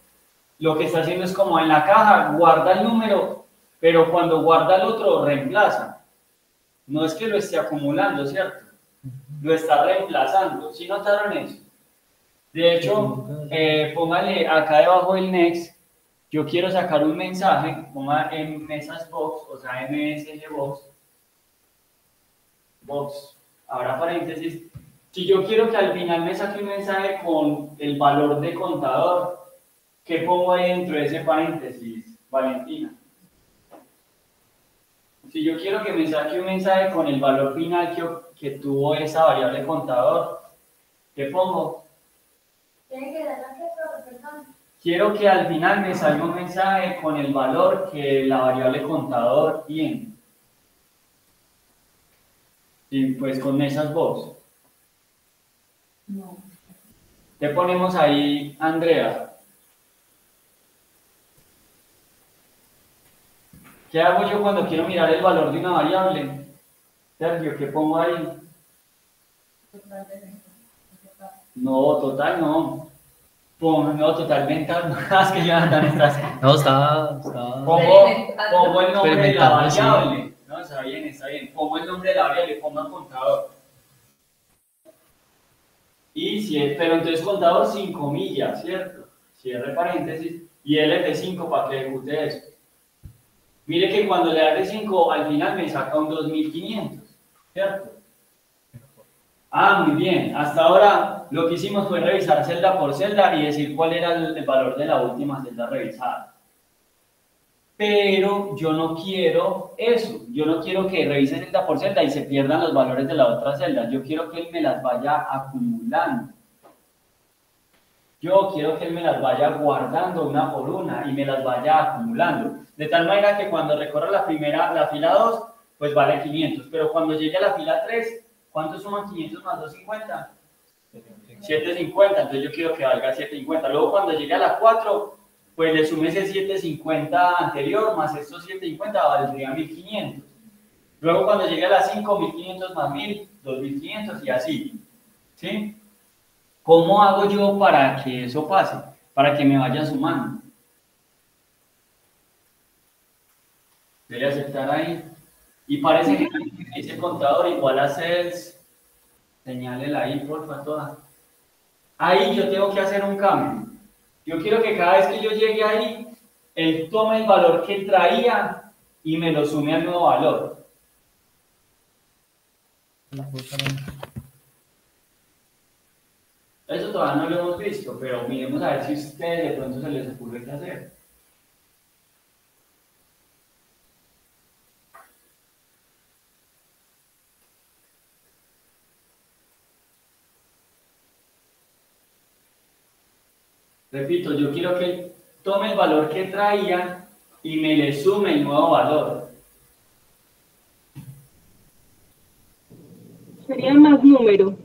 lo que está haciendo es como en la caja, guarda el número, pero cuando guarda el otro, reemplaza. No es que lo esté acumulando, ¿cierto? Lo está reemplazando. ¿Sí notaron eso? De hecho, eh, póngale acá debajo del next, yo quiero sacar un mensaje, ponga en mesas box, o sea, msg box, box, ahora paréntesis, si yo quiero que al final me saque un mensaje con el valor de contador, ¿qué pongo ahí dentro de ese paréntesis, Valentina? Si yo quiero que me saque un mensaje con el valor final que, que tuvo esa variable contador, ¿qué pongo? Tiene que dar la que perdón. Quiero que al final me salga un mensaje con el valor que la variable contador tiene. Y pues con esas box. No. ¿Qué ponemos ahí, Andrea? ¿Qué hago yo cuando quiero mirar el valor de una variable? Sergio, ¿qué pongo ahí? No, total no. Pongo, no, total mental. [laughs] Es que Jonathan estás. No, está, está Pongo, pongo el nombre de la variable. Está bien, está bien. Pongo el nombre de la variable, pongo el contador. Y si es, pero entonces contador sin comillas, ¿cierto? Cierre paréntesis y el F5 para que ejecute eso. Mire que cuando le da F5 al final me saca un 2500, ¿cierto? Ah, muy bien. Hasta ahora lo que hicimos fue revisar celda por celda y decir cuál era el valor de la última celda revisada. Pero yo no quiero eso. Yo no quiero que revise celda por celda y se pierdan los valores de la otra celda. Yo quiero que él me las vaya acumulando. Yo quiero que él me las vaya guardando una por una y me las vaya acumulando. De tal manera que cuando recorra la primera, la fila 2, pues vale 500. Pero cuando llegue a la fila 3, ¿cuánto suman 500 más 250? 750. Entonces yo quiero que valga 750. Luego cuando llegue a la 4, pues le sume ese 750 anterior más estos 750 valdría 1500. Luego cuando llegue a la 5, 1500 más 1000, 2500 y así. ¿Sí? ¿Cómo hago yo para que eso pase? Para que me vaya sumando. Debe aceptar ahí. Y parece que dice contador igual a sales. Señálela ahí, porfa, toda. Ahí yo tengo que hacer un cambio. Yo quiero que cada vez que yo llegue ahí, él tome el valor que traía y me lo sume al nuevo valor. Eso todavía no lo hemos visto, pero miremos a ver si a ustedes de pronto se les ocurre qué hacer. Repito, yo quiero que tome el valor que traía y me le sume el nuevo valor. Sería más número.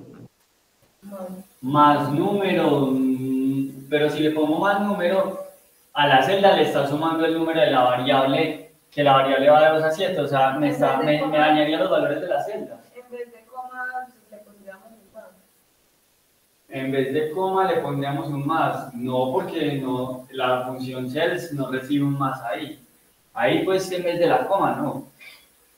Más número, mm, pero si le pongo más número, a la celda le está sumando el número de la variable, que la variable va de 2 a 7, o sea, me, está, me, me dañaría los valores de la celda. En vez de coma, le pondríamos un más. En vez de coma le pondríamos un más. No, porque no, la función cells no recibe un más ahí. Ahí pues en vez de la coma, no.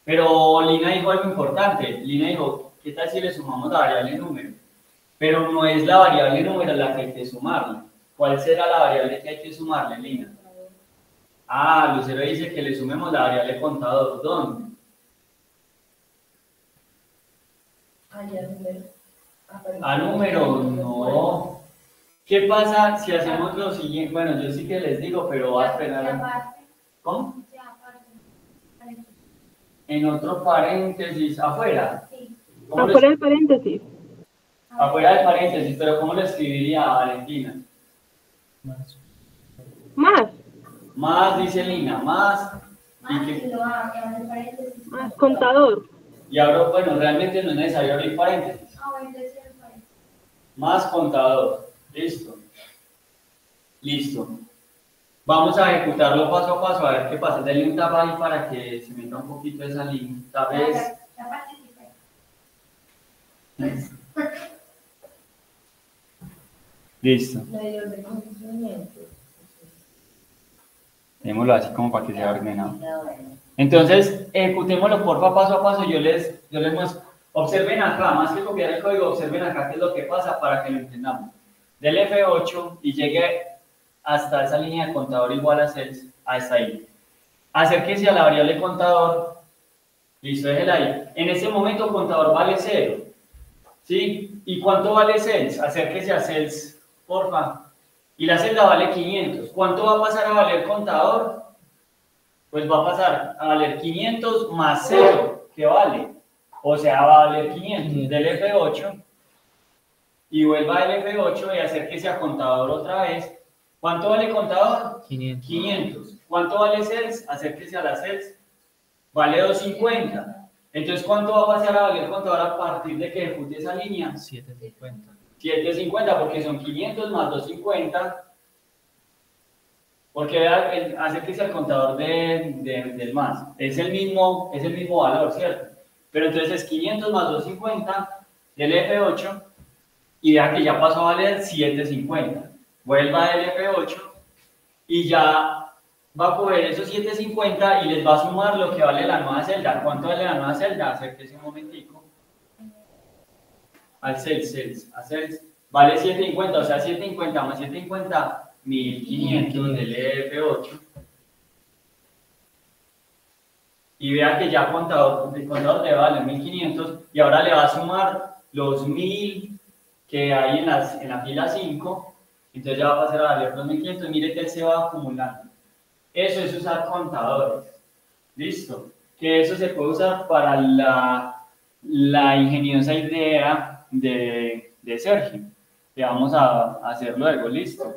Pero Lina dijo algo importante. Lina dijo, ¿qué tal si le sumamos la variable número? Pero no es la variable número la que hay que sumarle. ¿Cuál será la variable que hay que sumarle, Lina? Ah, Lucero dice que le sumemos la variable contador. ¿Dónde? Ah, ya, número. A número, no. ¿Qué pasa si hacemos lo siguiente? Bueno, yo sí que les digo, pero va a esperar. ¿Cómo? En otro paréntesis, afuera. ¿Cómo lo Afuera del paréntesis. Afuera del paréntesis, pero ¿cómo lo escribiría Valentina? Más. Más, dice Lina, más. Y, Más, que- y lo va a abrir paréntesis. Más contador. y ahora, bueno, realmente no es necesario abrir paréntesis. Ah, bueno, entonces. Más contador. Listo. Listo. Vamos a ejecutarlo paso a paso, a ver qué pasa. Denle un tap ahí para que se meta un poquito esa línea. Vez. Listo. Démoslo así como para que sea ordenado. Entonces, ejecutémoslo porfa paso a paso. Yo les, yo les muestro. Observen acá, más que copiar el código, observen acá qué es lo que pasa para que lo entendamos. Del F8 y llegue hasta esa línea de contador igual a 6, hasta ahí. Acérquese a la variable contador. Listo, déjela ahí. En ese momento contador vale 0. ¿Sí? ¿Y cuánto vale sales? Acérquese a sales, porfa. Y la celda vale 500. ¿Cuánto va a pasar a valer contador? Pues va a pasar a valer 500 más 0, que vale. O sea, va a valer 500 del F8. Y vuelva al F8 y acérquese a contador otra vez. ¿Cuánto vale contador? 500. 500. ¿Cuánto vale sales? Acérquese a la sales. Vale 250. Entonces, ¿cuánto va a pasar a valer contador a partir de que ejecute esa línea? 750. 750 porque son 500 más 250. Porque acérquese al contador de, de- del más. Es el, mismo, es el mismo valor, ¿cierto? Pero entonces es 500 más 250 del F8 y vea que ya pasó a valer 750. Vuelva del F8 y ya va a coger esos 750 y les va a sumar lo que vale la nueva celda. ¿Cuánto vale la nueva celda? Acérquese un momentico al sales, sales, a sales, vale 750, o sea, 750 más 750, 1500 del F8. Y vea que ya contador, el contador le vale 1500 y ahora le va a sumar los 1000 que hay en, las, en la fila 5, entonces ya va a pasar a valer los 1500, mire que él se va acumulando. eso es usar contadores. ¿Listo? Que eso se puede usar para la, la ingeniosa idea de, de Sergio, que vamos a, a hacer luego, ¿listo?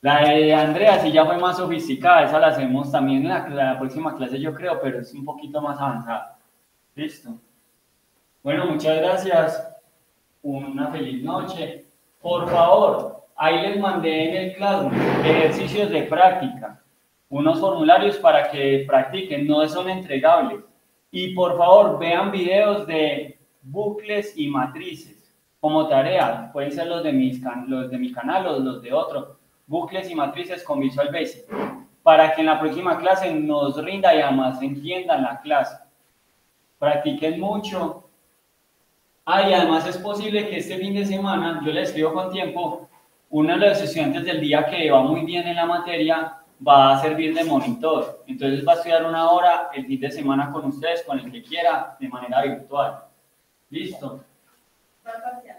La de Andrea sí ya fue más sofisticada, esa la hacemos también en la, la próxima clase yo creo, pero es un poquito más avanzada. ¿Listo? Bueno, muchas gracias. Una feliz noche. Por favor, ahí les mandé en el Classroom ejercicios de práctica, unos formularios para que practiquen, no son entregables. Y por favor, vean videos de bucles y matrices como tarea. Pueden ser los de, mis los de mi canal o los de otro. Bucles y matrices con Visual Basic. Para que en la próxima clase nos rinda y además entiendan la clase. Practiquen mucho. Ah, y además es posible que este fin de semana, yo le escribo con tiempo, uno de los estudiantes del día que va muy bien en la materia va a servir de monitor. Entonces va a estudiar una hora el fin de semana con ustedes, con el que quiera, de manera virtual. ¿Listo? ¿Cuál parcial?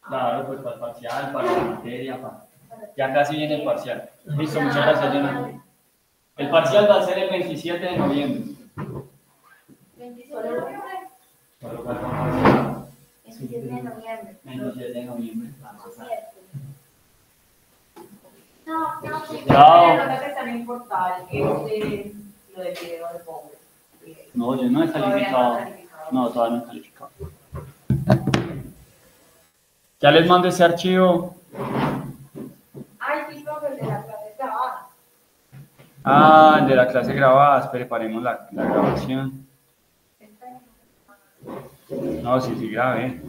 Claro, pues para parcial, para la materia, para... ya casi viene el parcial. Listo, muchas gracias, Jonathan. El parcial va a ser el 27 de noviembre. 27 de noviembre. Solo falta un parcial. 27 de noviembre. 27 de noviembre. No, no. No, yo no he calificado. No, todavía no he calificado. Ya les mando ese archivo. Ay, sí, profe, el de la clase grabada. Ah, el de la clase grabada. Preparemos la, la grabación. No, sí, sí, grave.